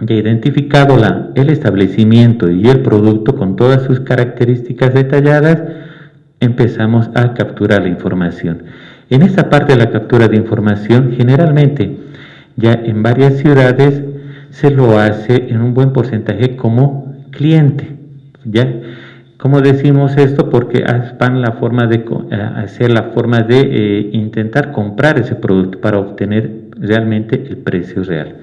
[SPEAKER 5] ya identificado la, el establecimiento y el producto con todas sus características detalladas, empezamos a capturar la información. En esta parte de la captura de información, generalmente ya en varias ciudades se lo hace en un buen porcentaje como cliente. ¿ya? ¿Cómo decimos esto? Porque van la forma de hacer la forma de eh, intentar comprar ese producto para obtener realmente el precio real.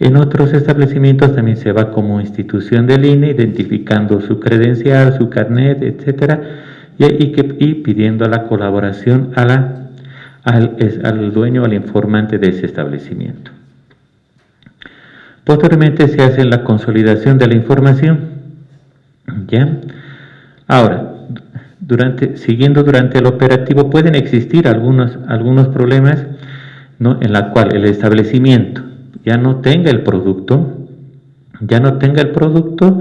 [SPEAKER 5] En otros establecimientos también se va como institución del INE, identificando su credencial, su carnet, etcétera, y, pidiendo la colaboración al, al dueño, al informante de ese establecimiento. Posteriormente se hace la consolidación de la información. ¿Ya? Ahora, durante, siguiendo durante el operativo pueden existir algunos, algunos problemas ¿no? en la cual el establecimiento ya no tenga el producto, ya no tenga el producto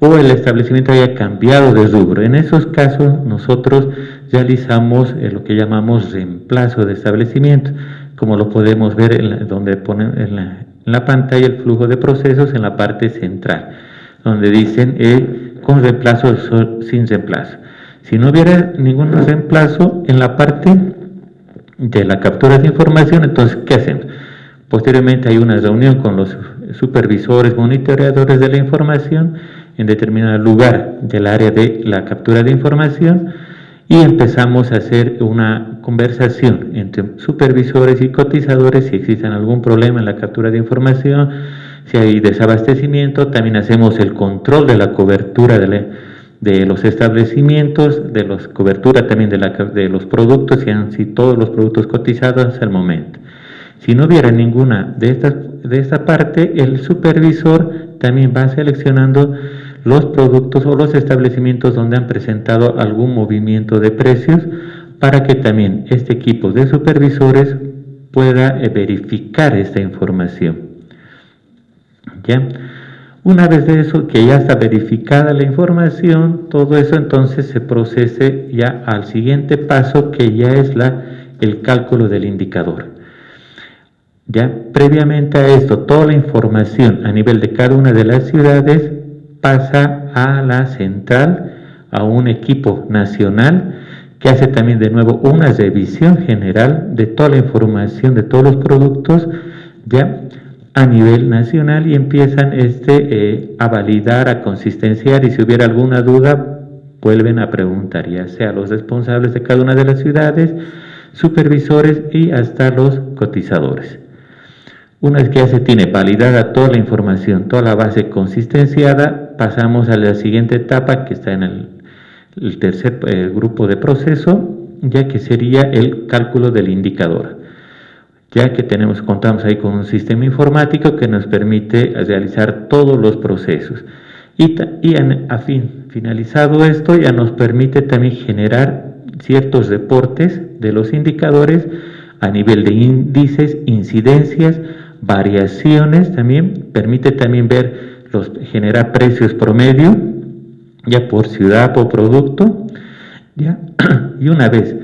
[SPEAKER 5] o el establecimiento haya cambiado de rubro. En esos casos nosotros realizamos eh, lo que llamamos reemplazo de establecimiento, como lo podemos ver en donde ponen en la, pantalla el flujo de procesos en la parte central, donde dicen eh, con reemplazo o sin reemplazo. Si no hubiera ningún reemplazo en la parte de la captura de información, entonces, ¿qué hacemos? Posteriormente hay una reunión con los supervisores, monitoreadores de la información en determinado lugar del área de la captura de información y empezamos a hacer una conversación entre supervisores y cotizadores si existe algún problema en la captura de información, si hay desabastecimiento, también hacemos el control de la cobertura de, los establecimientos, de la cobertura también de, de los productos, si, si todos los productos cotizados hasta el momento. Si no hubiera ninguna de estas de esta parte, el supervisor también va seleccionando los productos o los establecimientos donde han presentado algún movimiento de precios para que también este equipo de supervisores pueda eh, verificar esta información. ¿Ya? Una vez de eso, que ya está verificada la información, todo eso entonces se procese ya al siguiente paso que ya es la, el cálculo del indicador. Ya previamente a esto, toda la información a nivel de cada una de las ciudades pasa a la central, a un equipo nacional que hace también de nuevo una revisión general de toda la información de todos los productos ya a nivel nacional y empiezan este, eh, a validar, a consistenciar y si hubiera alguna duda vuelven a preguntar ya sea los responsables de cada una de las ciudades, supervisores y hasta los cotizadores. Una vez que ya se tiene validada toda la información, toda la base consistenciada, pasamos a la siguiente etapa que está en el, tercer eh, grupo de proceso, ya que sería el cálculo del indicador. Ya que tenemos, contamos ahí con un sistema informático que nos permite realizar todos los procesos. Y, a fin, finalizado esto, ya nos permite también generar ciertos reportes de los indicadores a nivel de índices, incidencias, variaciones también, permite también ver los, generar precios promedio, ya por ciudad, por producto, ¿ya? y una vez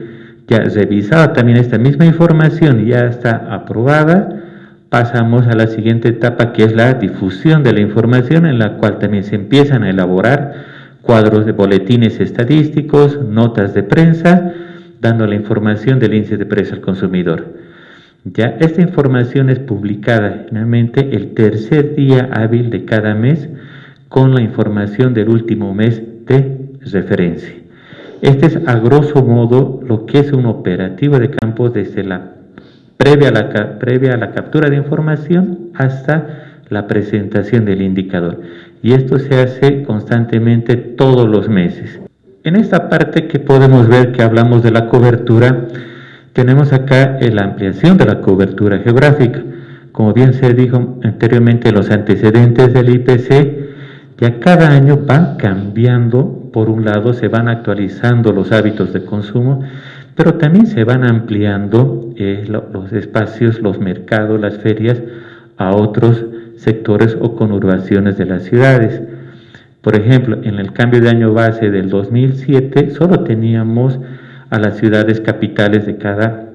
[SPEAKER 5] ya revisada también esta misma información ya está aprobada, pasamos a la siguiente etapa que es la difusión de la información en la cual también se empiezan a elaborar cuadros de boletines estadísticos, notas de prensa, dando la información del índice de precio al consumidor. Ya esta información es publicada generalmente el tercer día hábil de cada mes con la información del último mes de referencia. Este es a grosso modo lo que es un operativo de campo desde la previa a la, previa a la captura de información hasta la presentación del indicador. Y esto se hace constantemente todos los meses. En esta parte que podemos ver que hablamos de la cobertura, tenemos acá la ampliación de la cobertura geográfica. Como bien se dijo anteriormente, los antecedentes del IPC ya cada año van cambiando. Por un lado, se van actualizando los hábitos de consumo, pero también se van ampliando eh, los espacios, los mercados, las ferias a otros sectores o conurbaciones de las ciudades. Por ejemplo, en el cambio de año base del 2007 solo teníamos a las ciudades capitales de cada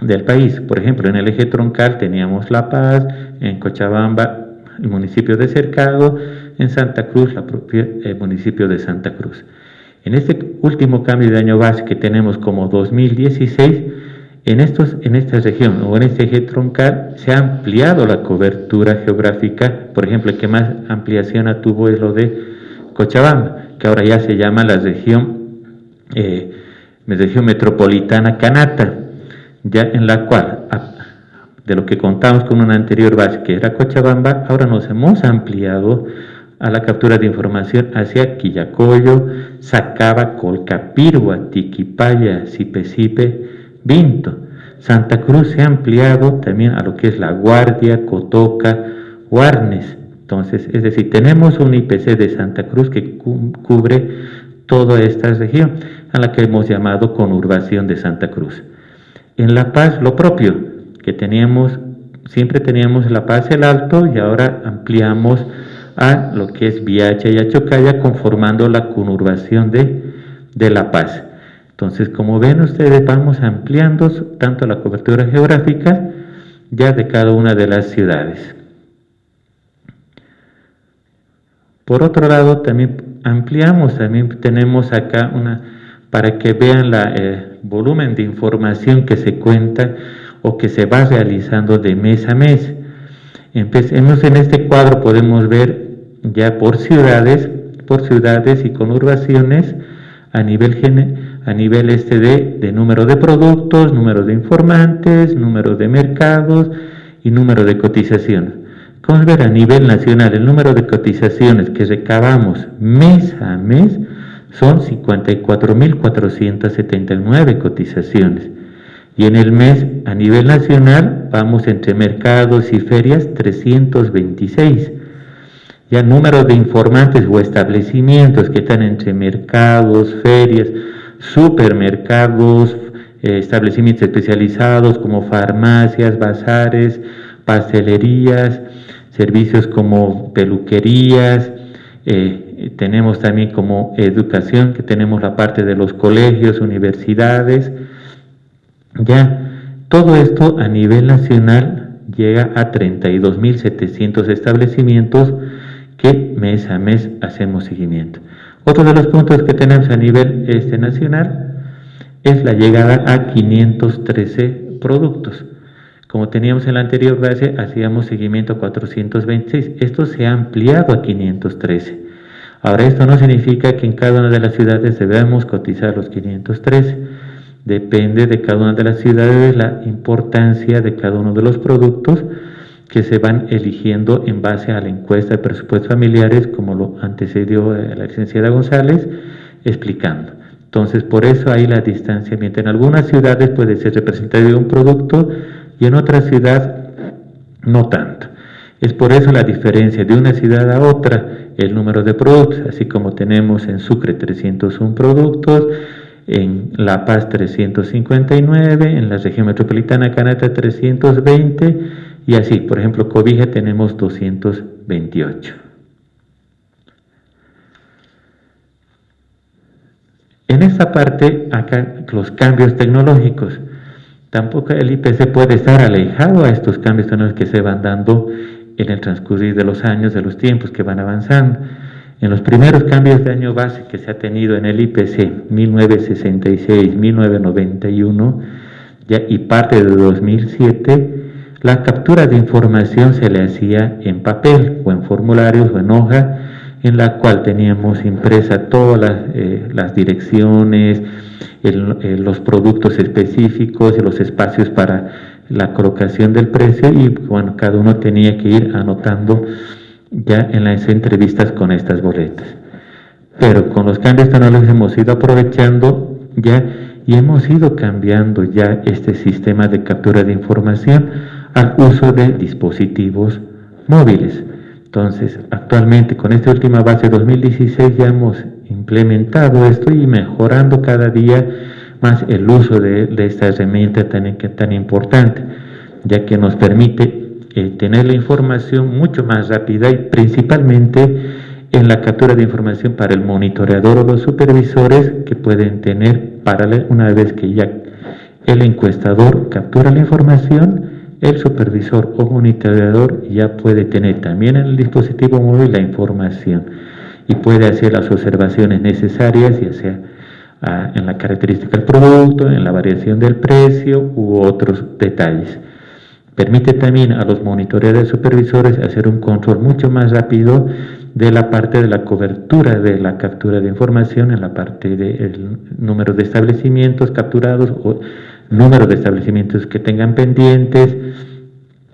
[SPEAKER 5] del país. Por ejemplo, en el eje troncal teníamos La Paz, en Cochabamba el municipio de Cercado, en Santa Cruz la el eh, municipio de Santa Cruz. En este último cambio de año base que tenemos como 2016, en, estos, en esta región o en este eje troncal se ha ampliado la cobertura geográfica. Por ejemplo, el que más ampliación tuvo es lo de Cochabamba, que ahora ya se llama la región, eh, región metropolitana Canata, ya en la cual, de lo que contamos con una anterior base que era Cochabamba, ahora nos hemos ampliado a la captura de información hacia Quillacoyo, Sacaba, Colcapirua, Tiquipaya, Sipe, Vinto. Santa Cruz se ha ampliado también a lo que es La Guardia, Cotoca, Guarnes, entonces, es decir, tenemos un IPC de Santa Cruz que cubre toda esta región, a la que hemos llamado conurbación de Santa Cruz. En La Paz, lo propio, que teníamos, siempre teníamos La Paz el Alto y ahora ampliamos a lo que es Viacha y Achocaya, conformando la conurbación de, de La Paz. Entonces, como ven ustedes, vamos ampliando tanto la cobertura geográfica ya de cada una de las ciudades. Por otro lado, también ampliamos, también tenemos acá una, para que vean el eh, volumen de información que se cuenta o que se va realizando de mes a mes. Empecemos en este cuadro, podemos ver ya por ciudades, por ciudades y conurbaciones a nivel, a nivel este de, de número de productos, número de informantes, número de mercados y número de cotización. Vamos a ver a nivel nacional el número de cotizaciones que recabamos mes a mes son 54.479 cotizaciones. Y en el mes a nivel nacional vamos entre mercados y ferias 326. Ya número de informantes o establecimientos que están entre mercados, ferias, supermercados, eh, establecimientos especializados como farmacias, bazares, pastelerías, servicios como peluquerías, eh, tenemos también como educación, que tenemos la parte de los colegios, universidades, ya todo esto a nivel nacional llega a 32.700 establecimientos que mes a mes hacemos seguimiento. Otro de los puntos que tenemos a nivel este nacional es la llegada a 513 productos. Como teníamos en la anterior base, hacíamos seguimiento a 426. Esto se ha ampliado a 513. Ahora, esto no significa que en cada una de las ciudades debemos cotizar los 513. Depende de cada una de las ciudades la importancia de cada uno de los productos que se van eligiendo en base a la encuesta de presupuestos familiares, como lo antecedió eh, la licenciada González, explicando. Entonces, por eso hay la distanciamiento. En algunas ciudades puede ser representativo un producto, y en otra ciudad no tanto. Es por eso la diferencia de una ciudad a otra, el número de productos, así como tenemos en Sucre 301 productos, en La Paz 359, en la región metropolitana Canata 320 y así, por ejemplo, Cobija tenemos 228. En esta parte, acá los cambios tecnológicos. Tampoco el IPC puede estar alejado a estos cambios que se van dando en el transcurrir de los años, de los tiempos que van avanzando. En los primeros cambios de año base que se ha tenido en el IPC 1966-1991 y parte de 2007, la captura de información se le hacía en papel o en formularios o en hoja, en la cual teníamos impresa todas las, eh, direcciones, eh, los productos específicos y los espacios para la colocación del precio y bueno, cada uno tenía que ir anotando ya en las entrevistas con estas boletas. Pero con los cambios tecnológicos hemos ido aprovechando ya y hemos ido cambiando ya este sistema de captura de información al uso de dispositivos móviles. Entonces, actualmente con esta última base 2016 ya hemos implementado esto y mejorando cada día más el uso de, esta herramienta tan, tan importante, ya que nos permite eh, tener la información mucho más rápida y principalmente en la captura de información para el monitoreador o los supervisores que pueden tener para una vez que ya el encuestador captura la información, el supervisor o monitoreador ya puede tener también en el dispositivo móvil la información y puede hacer las observaciones necesarias, ya sea en la característica del producto, en la variación del precio u otros detalles. Permite también a los monitoreadores supervisores hacer un control mucho más rápido de la parte de la cobertura de la captura de información en la parte del número de establecimientos capturados o número de establecimientos que tengan pendientes,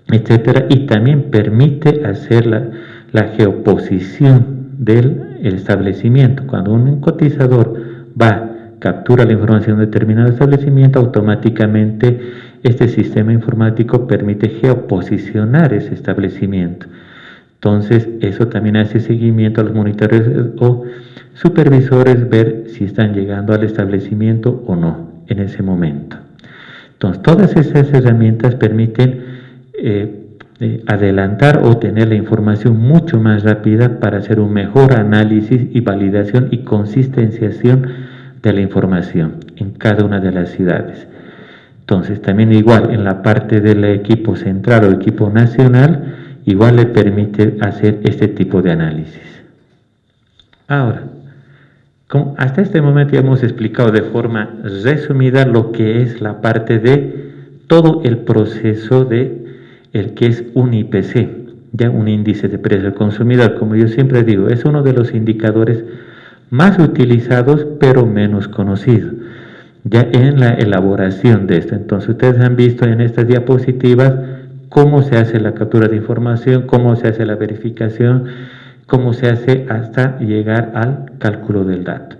[SPEAKER 5] etcétera, y también permite hacer la, la geoposición del establecimiento. Cuando un cotizador va, captura la información de determinado establecimiento, automáticamente este sistema informático permite geoposicionar ese establecimiento. Entonces, eso también hace seguimiento a los monitores o supervisores, ver si están llegando al establecimiento o no en ese momento. Entonces, todas esas herramientas permiten eh, eh, adelantar o tener la información mucho más rápida para hacer un mejor análisis y validación y consistenciación de la información en cada una de las ciudades. Entonces también igual en la parte del equipo central o equipo nacional, igual le permite hacer este tipo de análisis. Ahora, hasta este momento ya hemos explicado de forma resumida lo que es la parte de todo el proceso de el que es un IPC, ya un índice de precio al consumidor, como yo siempre digo, es uno de los indicadores más utilizados pero menos conocidos ya en la elaboración de esto. Entonces ustedes han visto en estas diapositivas cómo se hace la captura de información, cómo se hace la verificación, cómo se hace hasta llegar al cálculo del dato.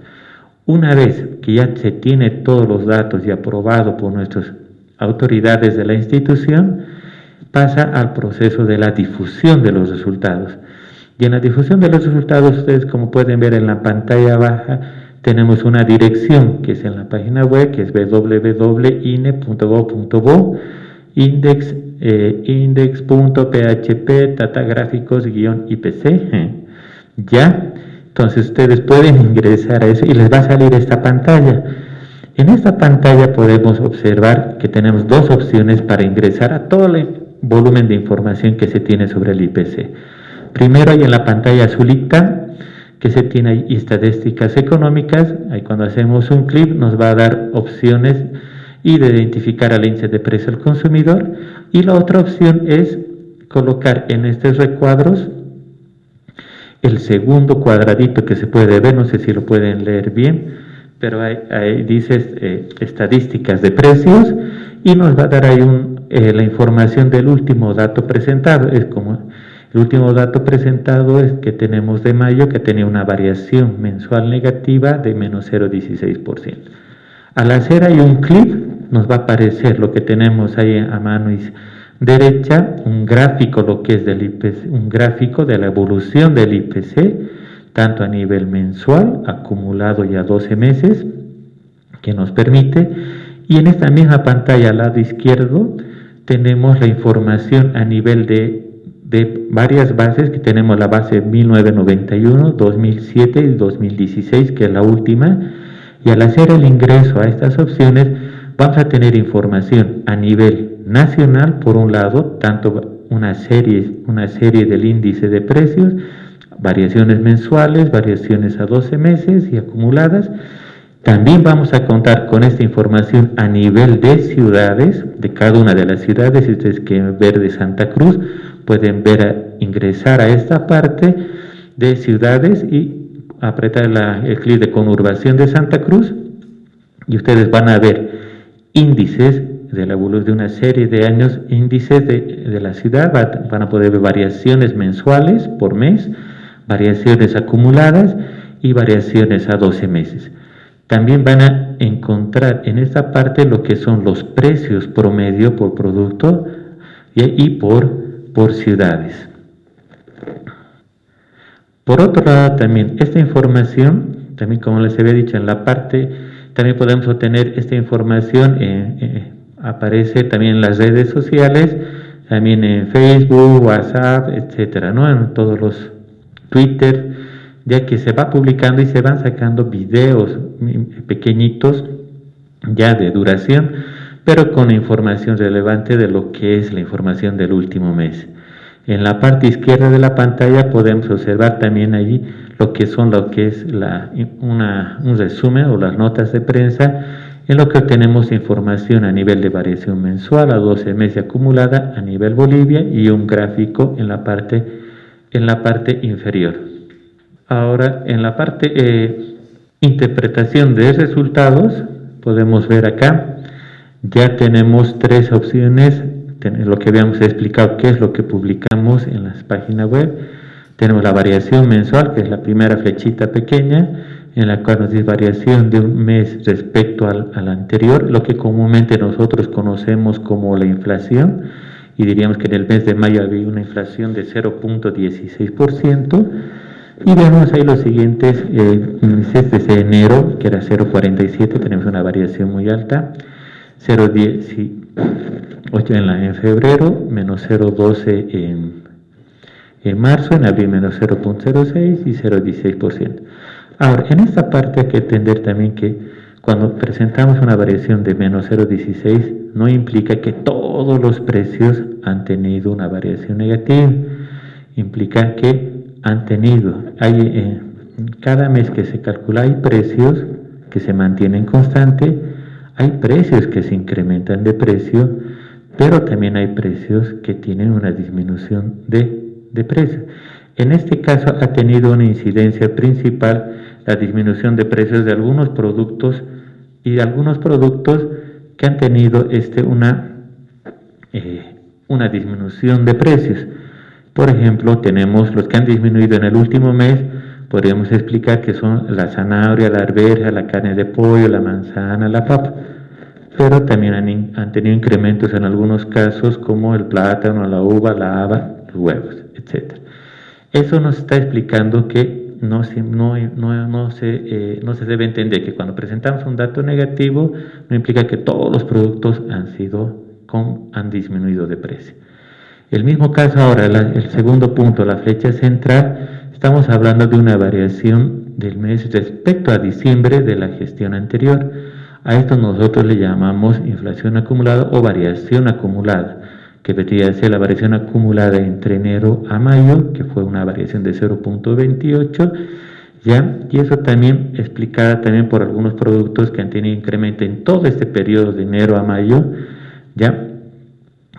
[SPEAKER 5] Una vez que ya se tiene todos los datos y aprobado por nuestras autoridades de la institución, pasa al proceso de la difusión de los resultados. Y en la difusión de los resultados, ustedes como pueden ver en la pantalla baja, tenemos una dirección que es en la página web, que es www.ine.gov.bo, index, eh, index.php. ¿Ya? Entonces ustedes pueden ingresar a eso y les va a salir esta pantalla. En esta pantalla podemos observar que tenemos dos opciones para ingresar a todo el volumen de información que se tiene sobre el IPC. Primero hay en la pantalla azulita que se tiene ahí estadísticas económicas, ahí cuando hacemos un clic nos va a dar opciones y de identificar al índice de precio al consumidor. Y la otra opción es colocar en estos recuadros el segundo cuadradito que se puede ver, no sé si lo pueden leer bien, pero ahí, dice eh, estadísticas de precios y nos va a dar ahí eh, la información del último dato presentado, es como el último dato presentado es que tenemos de mayo que tenía una variación mensual negativa de menos 0,16%. Al hacer ahí un clic nos va a aparecer lo que tenemos ahí a mano derecha, un gráfico lo que es del IPC, un gráfico de la evolución del IPC, tanto a nivel mensual, acumulado ya 12 meses, que nos permite, y en esta misma pantalla al lado izquierdo tenemos la información a nivel de de varias bases, que tenemos la base 1991, 2007 y 2016, que es la última, y al hacer el ingreso a estas opciones vamos a tener información a nivel nacional, por un lado, tanto una serie, una serie del índice de precios, variaciones mensuales, variaciones a 12 meses y acumuladas. También vamos a contar con esta información a nivel de ciudades, de cada una de las ciudades. Si ustedes quieren ver de Santa Cruz, pueden ver ingresar a esta parte de ciudades y apretar el clic de conurbación de Santa Cruz y ustedes van a ver índices de la de una serie de años, índices de, la ciudad, van a poder ver variaciones mensuales por mes, variaciones acumuladas y variaciones a 12 meses. También van a encontrar en esta parte lo que son los precios promedio por producto y, por, por ciudades. Por otro lado, también esta información, también como les había dicho, en la parte, también podemos obtener esta información, eh, eh, aparece también en las redes sociales, también en Facebook, WhatsApp, etcétera, ¿no? En todos los Twitter, ya que se va publicando y se van sacando videos pequeñitos ya de duración, pero con información relevante de lo que es la información del último mes. En la parte izquierda de la pantalla podemos observar también allí lo que son lo que es la, un resumen o las notas de prensa en lo que obtenemos información a nivel de variación mensual a 12 meses acumulada a nivel Bolivia y un gráfico en la parte, en la parte inferior. Ahora, en la parte eh, interpretación de resultados, podemos ver acá, ya tenemos tres opciones, lo que habíamos explicado, qué es lo que publicamos en las páginas web. Tenemos la variación mensual, que es la primera flechita pequeña, en la cual nos dice variación de un mes respecto al, anterior, lo que comúnmente nosotros conocemos como la inflación, y diríamos que en el mes de mayo había una inflación de 0.16%, y vemos ahí los siguientes eh, índices desde enero, que era 0.47, tenemos una variación muy alta, 0.18 en, en febrero, menos 0.12 en, en marzo, en abril menos 0.06 y 0.16%. Ahora, en esta parte hay que entender también que cuando presentamos una variación de menos 0,16 no implica que todos los precios han tenido una variación negativa. Implica que han tenido, hay, eh, cada mes que se calcula hay precios que se mantienen constantes, hay precios que se incrementan de precio, pero también hay precios que tienen una disminución de, de precio. En este caso ha tenido una incidencia principal la disminución de precios de algunos productos y de algunos productos que han tenido este, una, eh, una disminución de precios. Por ejemplo, tenemos los que han disminuido en el último mes, podríamos explicar que son la zanahoria, la arveja, la carne de pollo, la manzana, la papa. Pero también han, han tenido incrementos en algunos casos como el plátano, la uva, la haba, los huevos, etc. Eso nos está explicando que no se, no, no, no, se, eh, no se debe entender que cuando presentamos un dato negativo no implica que todos los productos han, sido con, han disminuido de precio. El mismo caso ahora, el segundo punto, la flecha central, estamos hablando de una variación del mes respecto a diciembre de la gestión anterior. A esto nosotros le llamamos inflación acumulada o variación acumulada que vendría a ser la variación acumulada entre enero a mayo, que fue una variación de 0.28, ¿ya? Y eso también explicada también por algunos productos que han tenido incremento en todo este periodo de enero a mayo, ¿ya?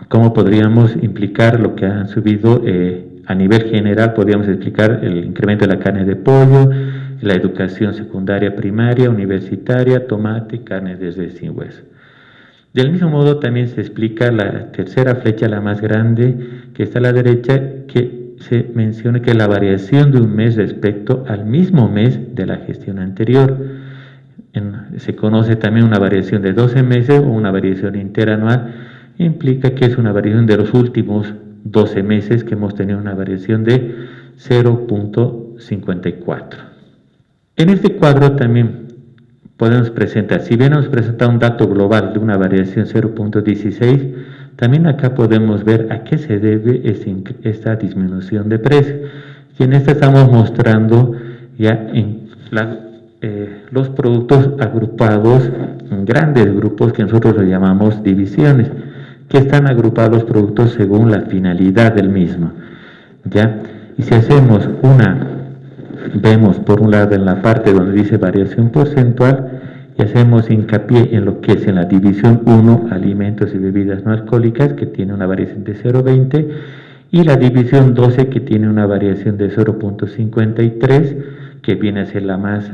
[SPEAKER 5] ¿Cómo podríamos implicar lo que han subido eh, a nivel general? Podríamos explicar el incremento de la carne de pollo, la educación secundaria primaria, universitaria, tomate, carne de sin hueso. Del mismo modo también se explica la tercera flecha, la más grande, que está a la derecha, que se menciona que la variación de un mes respecto al mismo mes de la gestión anterior. se conoce también una variación de 12 meses o una variación interanual, implica que es una variación de los últimos 12 meses que hemos tenido una variación de 0.54. En este cuadro también podemos presentar, si bien nos presenta un dato global de una variación 0.16, también acá podemos ver a qué se debe esta disminución de precio. Y en esta estamos mostrando ya en eh, los productos agrupados en grandes grupos que nosotros lo llamamos divisiones, que están agrupados productos según la finalidad del mismo. ¿ya? Y si hacemos una, vemos por un lado en la parte donde dice variación porcentual, y hacemos hincapié en lo que es en la división 1, alimentos y bebidas no alcohólicas, que tiene una variación de 0,20, y la división 12, que tiene una variación de 0,53, que viene a ser la más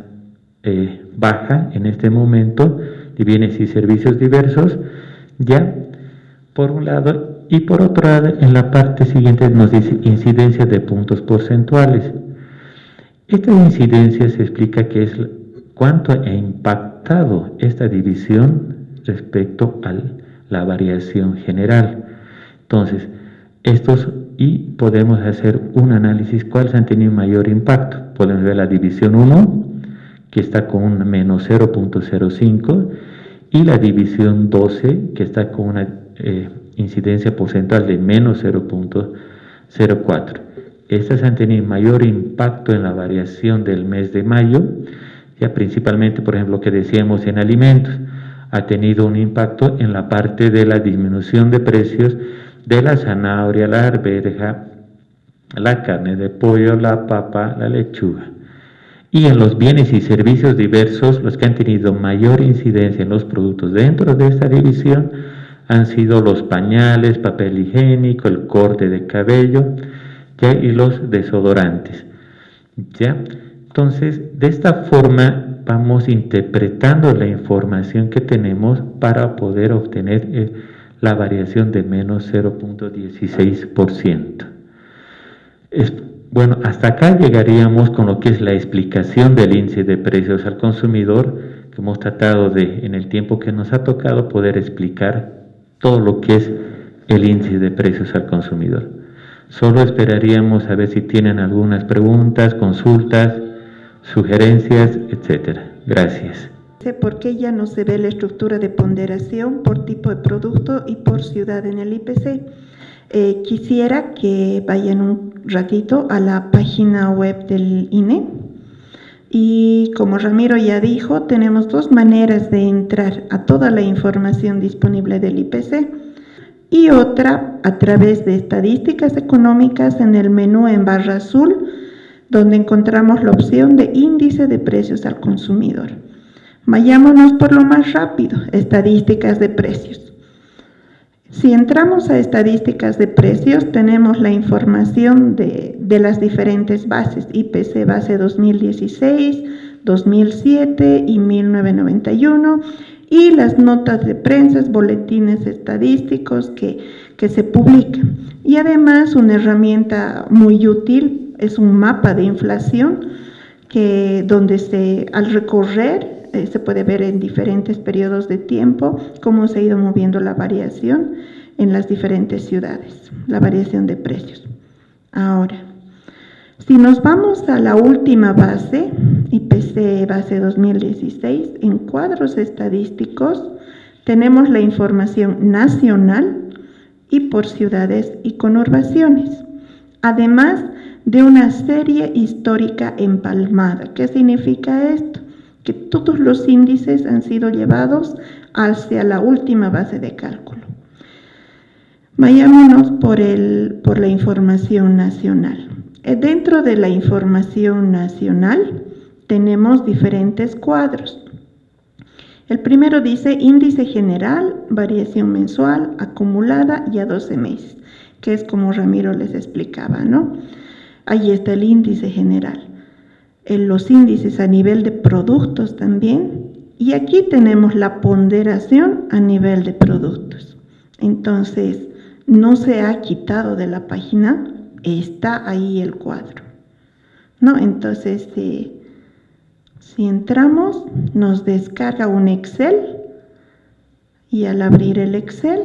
[SPEAKER 5] eh, baja en este momento, de bienes y servicios diversos, ya, por un lado, y por otro lado, en la parte siguiente nos dice incidencia de puntos porcentuales. Esta incidencia se explica que es cuánto ha impactado esta división respecto a la variación general. Entonces, estos y podemos hacer un análisis cuáles han tenido mayor impacto. Podemos ver la división 1, que está con un menos 0.05, y la división 12, que está con una eh, incidencia porcentual de menos 0.04. Estas han tenido mayor impacto en la variación del mes de mayo, ya principalmente, por ejemplo, lo que decíamos en alimentos, ha tenido un impacto en la parte de la disminución de precios de la zanahoria, la arveja, la carne de pollo, la papa, la lechuga. Y en los bienes y servicios diversos, los que han tenido mayor incidencia en los productos dentro de esta división han sido los pañales, papel higiénico, el corte de cabello y los desodorantes. ¿ya? Entonces, de esta forma vamos interpretando la información que tenemos para poder obtener eh, la variación de menos 0.16%. Bueno, hasta acá llegaríamos con lo que es la explicación del índice de precios al consumidor, que hemos tratado de, en el tiempo que nos ha tocado, poder explicar todo lo que es el índice de precios al consumidor. Solo esperaríamos a ver si tienen algunas preguntas, consultas, sugerencias, etcétera. Gracias.
[SPEAKER 4] ¿Por qué ya no se ve la estructura de ponderación por tipo de producto y por ciudad en el IPC? Eh, quisiera que vayan un ratito a la página web del INE. Y como Ramiro ya dijo, tenemos dos maneras de entrar a toda la información disponible del IPC y otra a través de estadísticas económicas en el menú en barra azul, donde encontramos la opción de índice de precios al consumidor. Vayámonos por lo más rápido, estadísticas de precios. Si entramos a estadísticas de precios, tenemos la información de, las diferentes bases, IPC base 2016, 2007 y 1991, y las notas de prensa, boletines estadísticos que, que se publican. Y además una herramienta muy útil es un mapa de inflación que donde se, al recorrer eh, se puede ver en diferentes periodos de tiempo cómo se ha ido moviendo la variación en las diferentes ciudades, la variación de precios. Ahora, si nos vamos a la última base, IPC base 2016, en cuadros estadísticos tenemos la información nacional y por ciudades y conurbaciones, además de una serie histórica empalmada. ¿Qué significa esto? Que todos los índices han sido llevados hacia la última base de cálculo. Vayámonos por, el, por la información nacional. Eh, dentro de la información nacional tenemos diferentes cuadros. El primero dice índice general, variación mensual, acumulada y a 12 meses, que es como Ramiro les explicaba, ¿no? Ahí está el índice general en los índices a nivel de productos también. Y aquí tenemos la ponderación a nivel de productos. Entonces, no se ha quitado de la página, está ahí el cuadro. ¿No? Entonces, eh, si entramos, nos descarga un Excel y al abrir el Excel,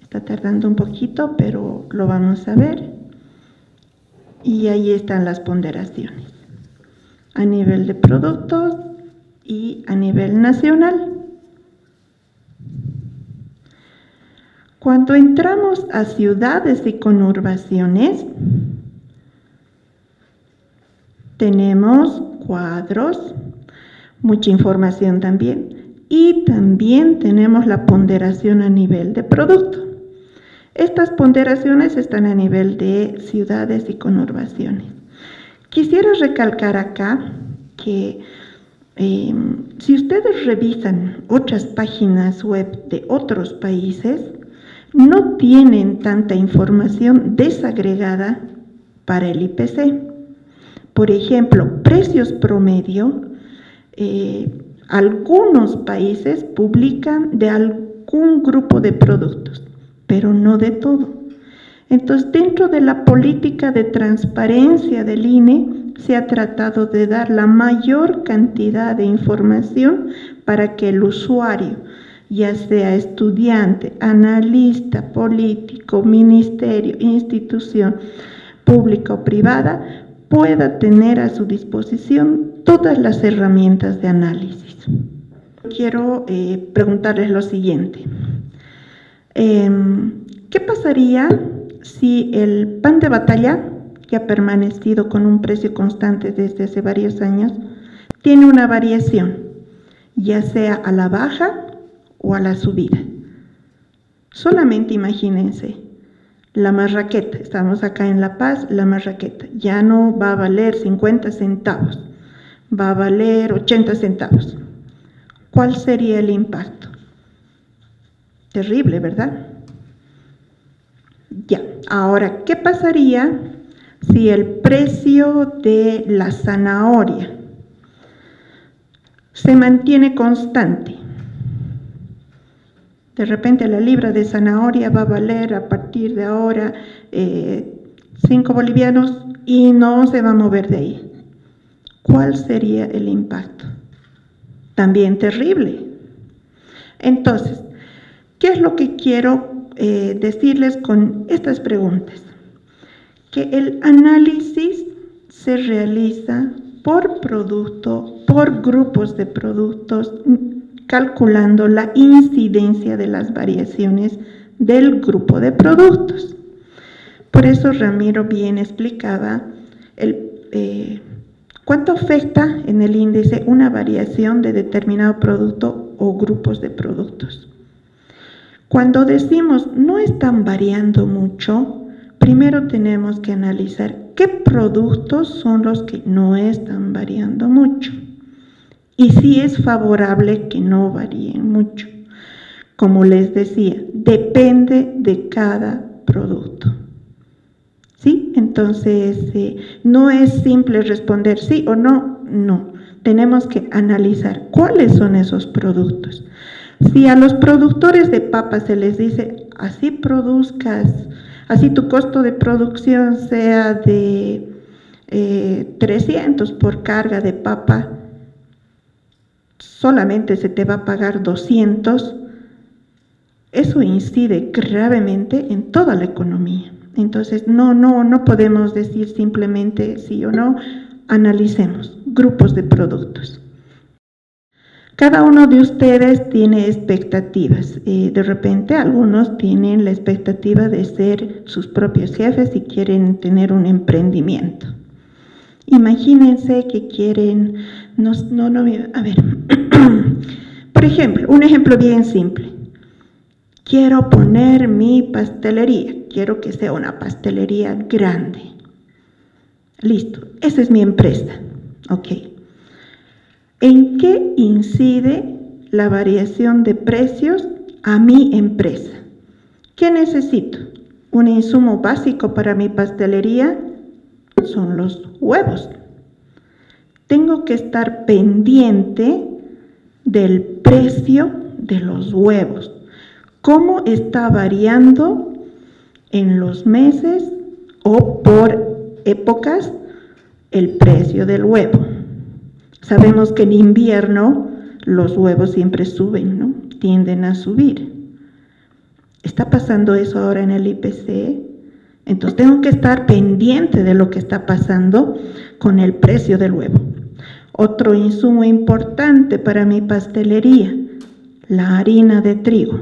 [SPEAKER 4] está tardando un poquito, pero lo vamos a ver. Y ahí están las ponderaciones a nivel de productos y a nivel nacional. Cuando entramos a ciudades y conurbaciones, tenemos cuadros, mucha información también, y también tenemos la ponderación a nivel de producto. Estas ponderaciones están a nivel de ciudades y conurbaciones. Quisiera recalcar acá que em, si ustedes revisan otras páginas web de otros países, no tienen tanta información desagregada para el IPC. Por ejemplo, precios promedio, eh, algunos países publican de algún grupo de productos, pero no de todo. Entonces, dentro de la política de transparencia del INE, se ha tratado de dar la mayor cantidad de información para que el usuario, ya sea estudiante, analista, político, ministerio, institución pública o privada, pueda tener a su disposición todas las herramientas de análisis. Quiero eh, preguntarles lo siguiente. Em, ¿Qué pasaría si el pan de batalla, que ha permanecido con un precio constante desde hace varios años, tiene una variación, ya sea a la baja o a la subida? Solamente imagínense, la marraqueta, estamos acá en La Paz, la marraqueta ya no va a valer 50 centavos, va a valer 80 centavos. ¿Cuál sería el impacto? Terrible, ¿verdad? Ya, ahora, ¿qué pasaría si el precio de la zanahoria se mantiene constante? De repente la libra de zanahoria va a valer a partir de ahora 5 eh, bolivianos y no se va a mover de ahí. ¿Cuál sería el impacto? También terrible. Entonces, ¿qué es lo que quiero eh, decirles con estas preguntas? Que el análisis se realiza por producto, por grupos de productos, calculando la incidencia de las variaciones del grupo de productos. Por eso Ramiro bien explicaba eh, cuánto afecta en el índice una variación de determinado producto o grupos de productos. Cuando decimos no están variando mucho, primero tenemos que analizar qué productos son los que no están variando mucho y sí es favorable que no varíen mucho. Como les decía, depende de cada producto. ¿Sí? Entonces, eh, no es simple responder sí o no, no. Tenemos que analizar cuáles son esos productos. Si a los productores de papas se les dice, así produzcas, así tu costo de producción sea de 300 eh, por carga de papa, solamente se te va a pagar 200, eso incide gravemente en toda la economía. Entonces, no, no, no podemos decir simplemente sí o no, analicemos grupos de productos. Cada uno de ustedes tiene expectativas. Eh, de repente algunos tienen la expectativa de ser sus propios jefes y quieren tener un emprendimiento. Imagínense que quieren, no, no, a ver, por ejemplo, un ejemplo bien simple. Quiero poner mi pastelería, quiero que sea una pastelería grande. Listo, esa es mi empresa. Ok. ¿En qué incide la variación de precios a mi empresa? ¿Qué necesito? Un insumo básico para mi pastelería son los huevos. Tengo que estar pendiente del precio de los huevos. ¿Cómo está variando en los meses o por épocas el precio del huevo? Sabemos que en invierno los huevos siempre suben, ¿no? Tienden a subir. ¿Está pasando eso ahora en el IPC? Entonces tengo que estar pendiente de lo que está pasando con el precio del huevo. Otro insumo importante para mi pastelería, la harina de trigo.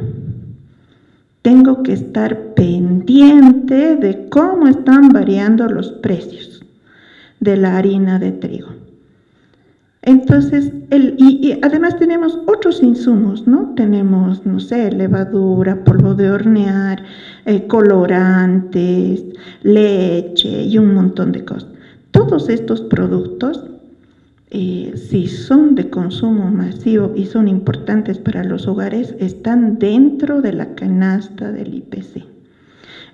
[SPEAKER 4] Tengo que estar pendiente de cómo están variando los precios de la harina de trigo. Entonces, el, y, además tenemos otros insumos, ¿no? Tenemos, no sé, levadura, polvo de hornear, eh, colorantes, leche y un montón de cosas. Todos estos productos, eh, si son de consumo masivo y son importantes para los hogares, están dentro de la canasta del IPC.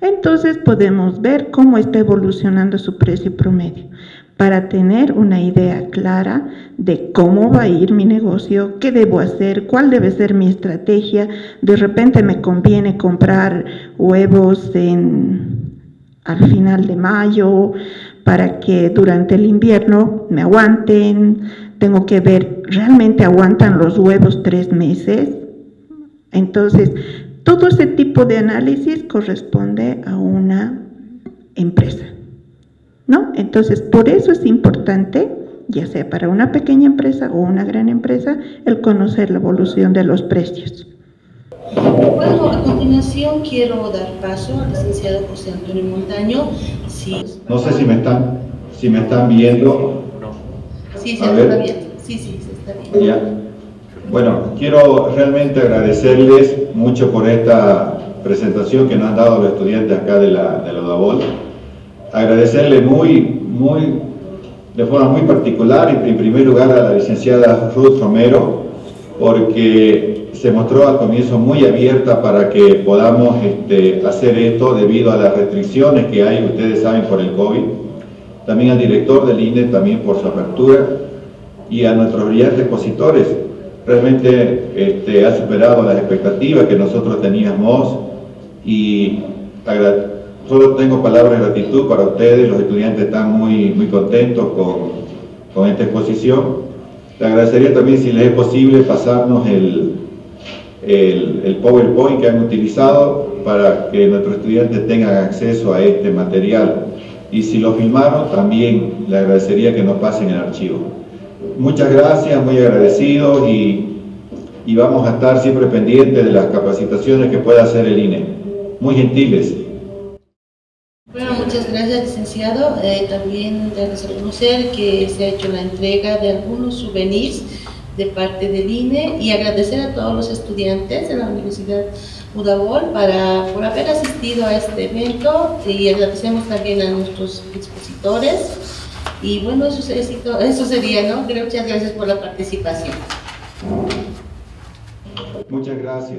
[SPEAKER 4] Entonces podemos ver cómo está evolucionando su precio promedio para tener una idea clara de cómo va a ir mi negocio, qué debo hacer, cuál debe ser mi estrategia. De repente me conviene comprar huevos en, al final de mayo para que durante el invierno me aguanten. Tengo que ver, ¿realmente aguantan los huevos tres meses? Entonces, todo ese tipo de análisis corresponde a una empresa. ¿No? Entonces, por eso es importante, ya sea para una pequeña empresa o una gran empresa, el conocer la evolución de los precios.
[SPEAKER 1] Bueno, a continuación quiero dar paso al licenciado José Antonio Montaño.
[SPEAKER 6] No sé si me están, si me están viendo.
[SPEAKER 1] Sí, se está viendo. Sí, sí, se está viendo.
[SPEAKER 6] Bueno, quiero realmente agradecerles mucho por esta presentación que nos han dado los estudiantes acá de la, de la agradecerle muy, muy, de forma muy particular, en primer lugar a la licenciada Ruth Romero, porque se mostró al comienzo muy abierta para que podamos este, hacer esto debido a las restricciones que hay, ustedes saben, por el COVID. También al director del INE, también por su apertura, y a nuestros brillantes expositores. Realmente este, ha superado las expectativas que nosotros teníamos y Solo tengo palabras de gratitud para ustedes, los estudiantes están muy, muy contentos con, con esta exposición. Le agradecería también si les es posible pasarnos el, el, PowerPoint que han utilizado para que nuestros estudiantes tengan acceso a este material. Y si lo filmaron, también le agradecería que nos pasen el archivo. Muchas gracias, muy agradecidos y, y vamos a estar siempre pendientes de las capacitaciones que pueda hacer el INE. Muy gentiles.
[SPEAKER 1] Muchas gracias, licenciado. Eh, también debes reconocer que se ha hecho la entrega de algunos souvenirs de parte del INE y agradecer a todos los estudiantes de la Universidad Udabol para, por haber asistido a este evento y agradecemos también a nuestros expositores. Y bueno, eso, eso sería, ¿no? Muchas gracias por la participación.
[SPEAKER 6] Muchas gracias.